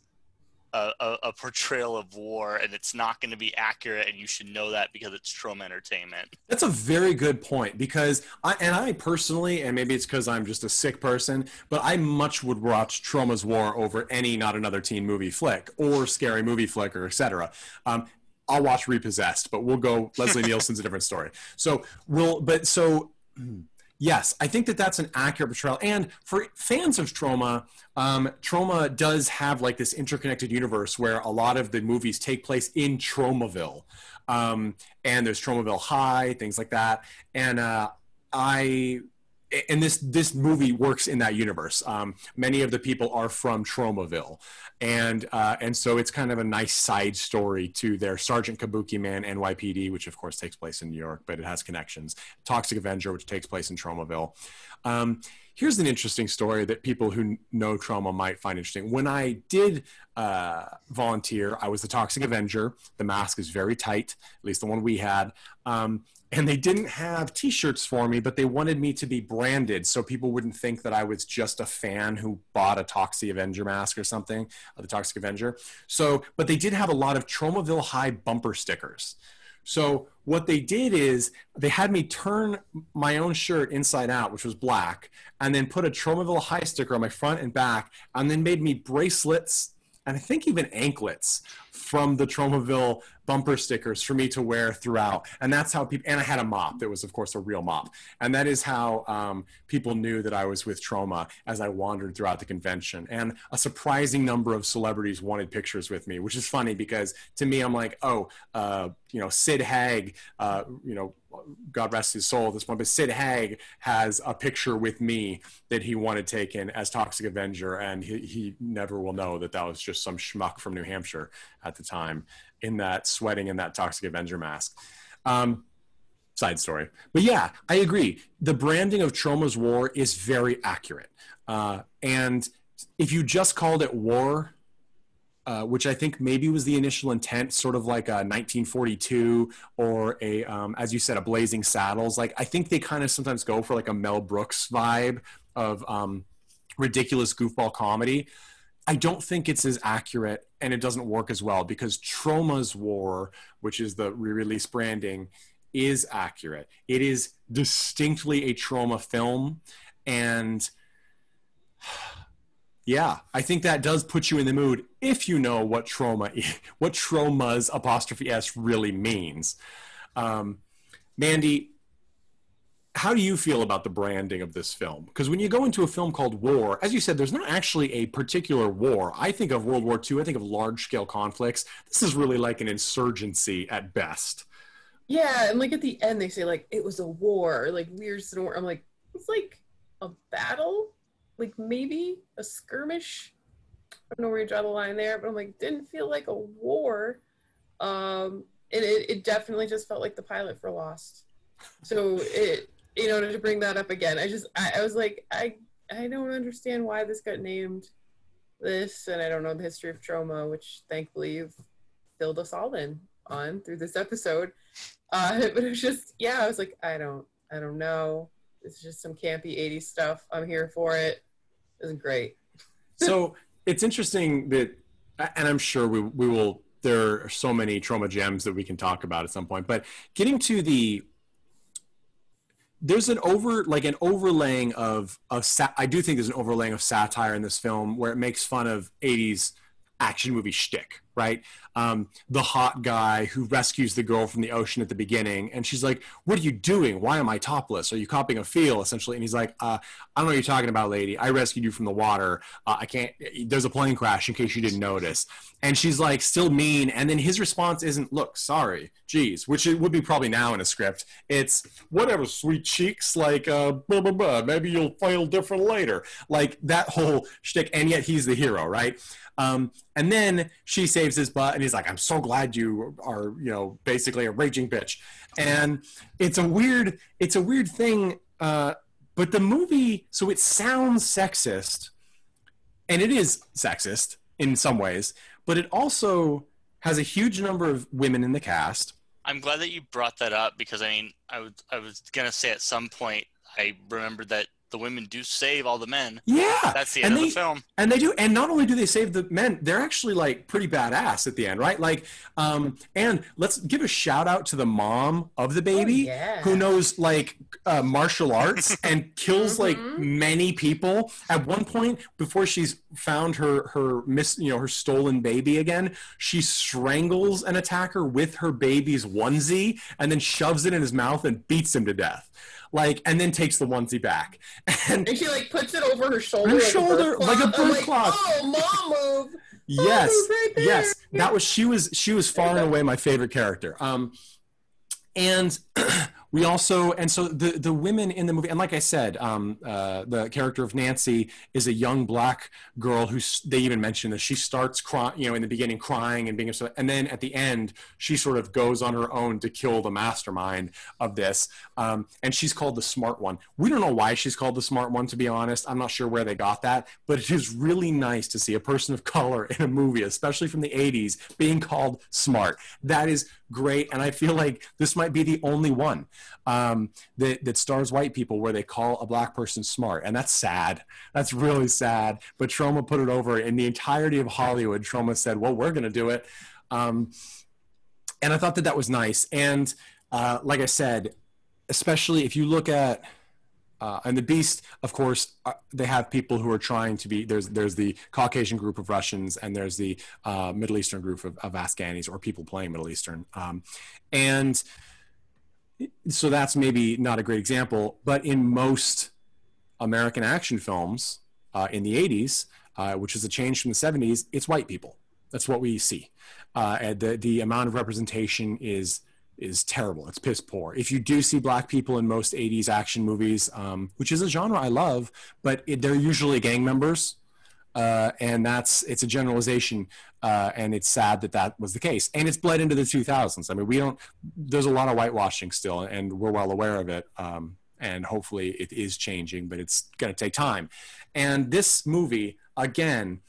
a, a, portrayal of war and it's not going to be accurate and you should know that because it's Troma entertainment That's a very good point because I and I personally, and maybe it's because I'm just a sick person, but I much would watch Troma's War over any not another teen movie flick or scary movie flick or etc. Um, I'll watch Repossessed, but we'll go. Leslie Nielsen's a different story. So we'll, but so yes, I think that that's an accurate portrayal. And for fans of Troma, um, Troma does have like this interconnected universe where a lot of the movies take place in Tromaville. Um, and there's Tromaville High, things like that. And uh, I, and this this movie works in that universe. Um, many of the people are from Tromaville, and uh, and so it's kind of a nice side story to their Sergeant Kabuki Man NYPD, which of course takes place in New York, but it has connections. Toxic Avenger, which takes place in Tromaville. Um, here's an interesting story that people who know Troma might find interesting. When I did uh, volunteer, I was the Toxic Avenger. The mask is very tight, at least the one we had. Um, and they didn't have t-shirts for me but they wanted me to be branded so people wouldn't think that i was just a fan who bought a toxic avenger mask or something of the toxic avenger. So but they did have a lot of tromaville high bumper stickers. So what they did is they had me turn my own shirt inside out, which was black, and then put a Tromaville High sticker on my front and back, and then made me bracelets and I think even anklets from the Tromaville bumper stickers for me to wear throughout. And that's how people, and I had a mop that was, of course, a real mop. And that is how um, people knew that I was with Troma as I wandered throughout the convention. And a surprising number of celebrities wanted pictures with me, which is funny because to me, I'm like, oh, uh, you know, Sid Haig, uh, you know, God rest his soul at this point, but Sid Haig has a picture with me that he wanted taken as Toxic Avenger, and he, he never will know that that was just some schmuck from New Hampshire at the time in that sweating in that Toxic Avenger mask. Um, side story. But yeah, I agree. The branding of Troma's War is very accurate. Uh, and if you just called it war, uh, which I think maybe was the initial intent, sort of like a 1942 or a, um, as you said, a Blazing Saddles. Like I think they kind of sometimes go for like a Mel Brooks vibe of um, ridiculous goofball comedy. I don't think it's as accurate and it doesn't work as well because Troma's War, which is the re-release branding, is accurate. It is distinctly a Troma film, and yeah, I think that does put you in the mood if you know what Troma, what Troma's apostrophe s really means. Um, Mandy, how do you feel about the branding of this film? Because when you go into a film called War, as you said, there's not actually a particular war. I think of World War II, I think of large scale conflicts. This is really like an insurgency at best. Yeah, and like at the end they say like it was a war, like weird snort. I'm like, it's like a battle, like maybe a skirmish. I don't know where you draw the line there, but I'm like, didn't feel like a war. Um, and it, it definitely just felt like the pilot for Lost. So it, you know, to bring that up again, I just, I, I was like, I, I don't understand why this got named this, and I don't know the history of Troma, which thankfully you've filled us all in on through this episode. Uh, but it was just, yeah, I was like, I don't, I don't know. It's just some campy 80s stuff. I'm here for it. It was great. so it's interesting that, and I'm sure we, we will, there are so many Troma gems that we can talk about at some point, but getting to the, there's an over like an overlaying of of sat- I do think there's an overlaying of satire in this film where it makes fun of 80s action movie shtick, right? Um, the hot guy who rescues the girl from the ocean at the beginning, and she's like, "What are you doing? Why am I topless? Are you copying a feel?" Essentially, and he's like, uh, "I don't know what you're talking about, lady. I rescued you from the water. Uh, I can't. There's a plane crash in case you didn't notice." And she's like, still mean, and then his response isn't, "Look, sorry, geez," which it would be probably now in a script. It's whatever, sweet cheeks, like uh, blah blah blah. Maybe you'll feel different later, like that whole shtick. And yet he's the hero, right? Um, and then she his butt, and he's like, "I'm so glad you are, you know, basically a raging bitch." And it's a weird, it's a weird thing. Uh, but the movie, so it sounds sexist, and it is sexist in some ways, but it also has a huge number of women in the cast. I'm glad that you brought that up because I mean, I was I was gonna say at some point I remembered that the women do save all the men. Yeah, that's the and end they, of the film. And they do, and not only do they save the men, they're actually like pretty badass at the end, right? Like, um, and let's give a shout out to the mom of the baby yeah. who knows like uh, martial arts and kills like many people. At one point, before she's found her her miss, you know, her stolen baby again, she strangles an attacker with her baby's onesie and then shoves it in his mouth and beats him to death like and then takes the onesie back. And, And she like puts it over her shoulder, Her like shoulder, a like a bird cloth. Oh, mom move. yes Oh, right yes. That was she was she was far and away my favorite character. Um and we also and so the the women in the movie and like i said um uh the character of nancy is a young black girl who they even mention that she starts crying you know in the beginning crying and being upset and then at the end she sort of goes on her own to kill the mastermind of this. Um and she's called the smart one. We don't know why she's called the smart one to be honest. I'm not sure where they got that but it is really nice to see a person of color in a movie especially from the 80s being called smart. That is great and i feel like this might be the only one um, that, that stars white people where they call a black person smart and that's sad. That's really sad. But Troma put it over in the entirety of hollywood. Troma said well we're going to do it. Um, and i thought that that was nice. And uh, like i said especially if you look at uh, and the beast of course uh, they have people who are trying to be there's there's the caucasian group of russians and there's the uh, middle eastern group of, of afghanis or people playing middle eastern. Um, and so that's maybe not a great example but in most american action films uh, in the 80s uh, which is a change from the 70s it's white people. That's what we see. And the, the amount of representation is is terrible. It's piss poor. If you do see black people in most 80s action movies, um, which is a genre I love, but it, they're usually gang members. Uh, and that's it's a generalization, uh, and it's sad that that was the case. And it's bled into the 2000s. I mean, we don't. There's a lot of whitewashing still, and we're well aware of it. Um, and hopefully, it is changing, but it's going to take time. And this movie, again,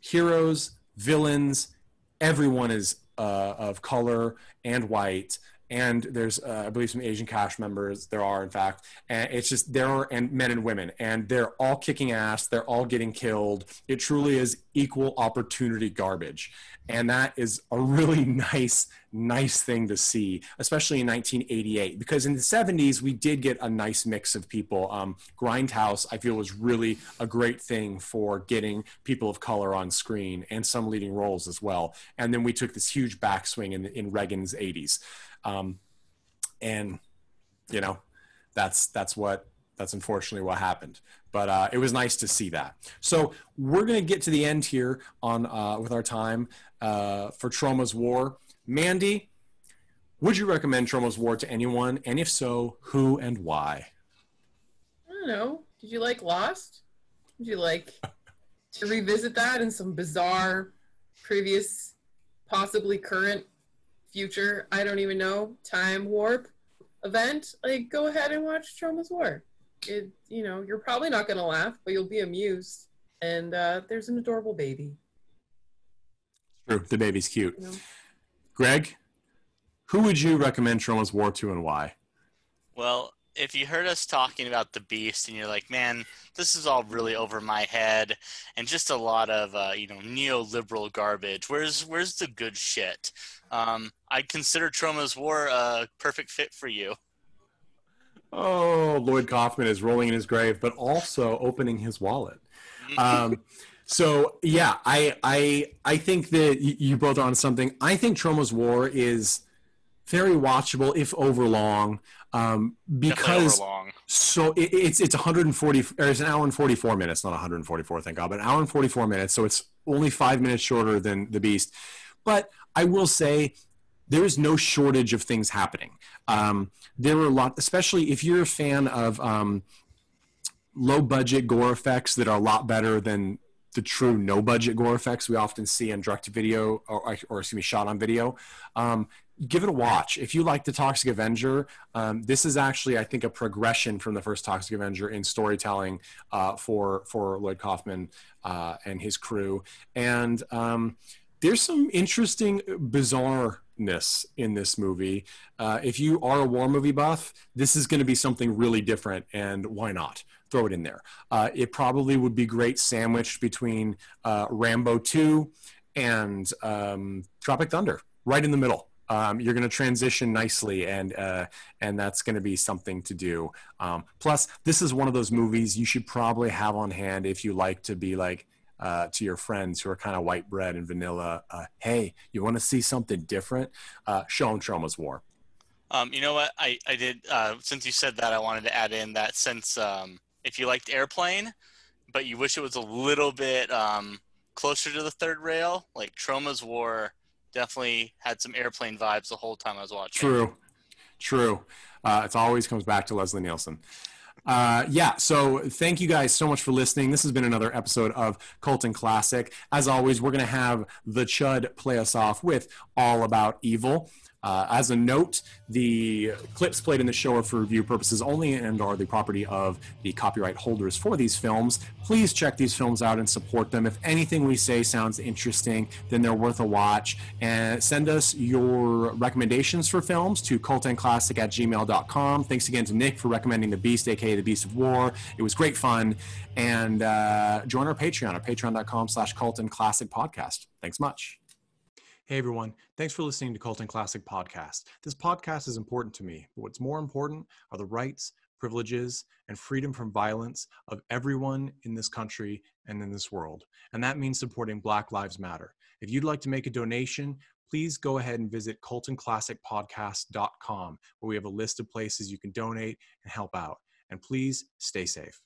heroes, villains, everyone is uh, of color and white. And there's, uh, I believe, some Asian cast members. There are, in fact, and it's just there are and men and women, and they're all kicking ass. They're all getting killed. It truly is equal opportunity garbage, and that is a really nice, nice thing to see, especially in 1988. Because in the 70s, we did get a nice mix of people. Um, Grindhouse, I feel, was really a great thing for getting people of color on screen and some leading roles as well. And then we took this huge backswing in in Reagan's 80s, um, and you know, that's that's what that's unfortunately what happened. But uh, it was nice to see that. So we're going to get to the end here on uh, with our time uh, for Troma's War. Mandy, would you recommend Troma's War to anyone? And if so, who and why? I don't know. Did you like Lost? Would you like to revisit that in some bizarre, previous, possibly current, future, I don't even know, time warp event? Like, go ahead and watch Troma's War. It, you know, you're probably not going to laugh, but you'll be amused. And uh, there's an adorable baby. True, the baby's cute. You know? Greg, who would you recommend Troma's War to and why? Well, if you heard us talking about the beast and you're like, man, this is all really over my head and just a lot of uh, you know neoliberal garbage. Where's where's the good shit? Um, I'd consider Troma's War a perfect fit for you. Oh, Lloyd Kaufman is rolling in his grave, but also opening his wallet. Um, so yeah, I I I think that you both are on something. I think Troma's War is very watchable if overlong, um, because so it, it's it's 140 or it's an hour and 44 minutes, not 144, thank God, but an hour and 44 minutes. So it's only five minutes shorter than The Beast. But I will say there is no shortage of things happening. Um, there are a lot, especially if you're a fan of um, low budget gore effects that are a lot better than the true no budget gore effects we often see in direct to video or, or excuse me, shot on video. Um, give it a watch. If you like the Toxic Avenger, um, this is actually, I think, a progression from the first Toxic Avenger in storytelling uh, for for Lloyd Kaufman uh, and his crew. And um, there's some interesting bizarreness in this movie. Uh, if you are a war movie buff, this is going to be something really different, and why not? Throw it in there. Uh, it probably would be great sandwiched between uh, Rambo 2 and um, Tropic Thunder, right in the middle. Um, you're going to transition nicely, and uh, and that's going to be something to do. Um, plus, this is one of those movies you should probably have on hand if you like to be like uh, to your friends who are kind of white bread and vanilla. Uh, hey, you want to see something different? Show them Troma's War. Um, you know what? I, I did, uh, since you said that, I wanted to add in that since um, if you liked Airplane, but you wish it was a little bit um, closer to the third rail, like Troma's War definitely had some airplane vibes the whole time I was watching. True, true. Uh, it always comes back to Leslie Nielsen. Uh, yeah, so thank you guys so much for listening. This has been another episode of Cult and Classic. As always, we're going to have the Chud play us off with All About Evil. Uh, as a note, the clips played in the show are for review purposes only and are the property of the copyright holders for these films. Please check these films out and support them. If anything we say sounds interesting, then they're worth a watch. And send us your recommendations for films to cultandclassic at gmail.com. Thanks again to Nick for recommending The Beast, aka The Beast of War. It was great fun. And uh, join our Patreon at patreon.com slash cultandclassic podcast. Thanks much. Hey everyone, thanks for listening to Cult and Classic Podcast. This podcast is important to me, but what's more important are the rights, privileges, and freedom from violence of everyone in this country and in this world. And that means supporting Black Lives Matter. If you'd like to make a donation, please go ahead and visit cultandclassicpodcast.com where we have a list of places you can donate and help out. And please stay safe.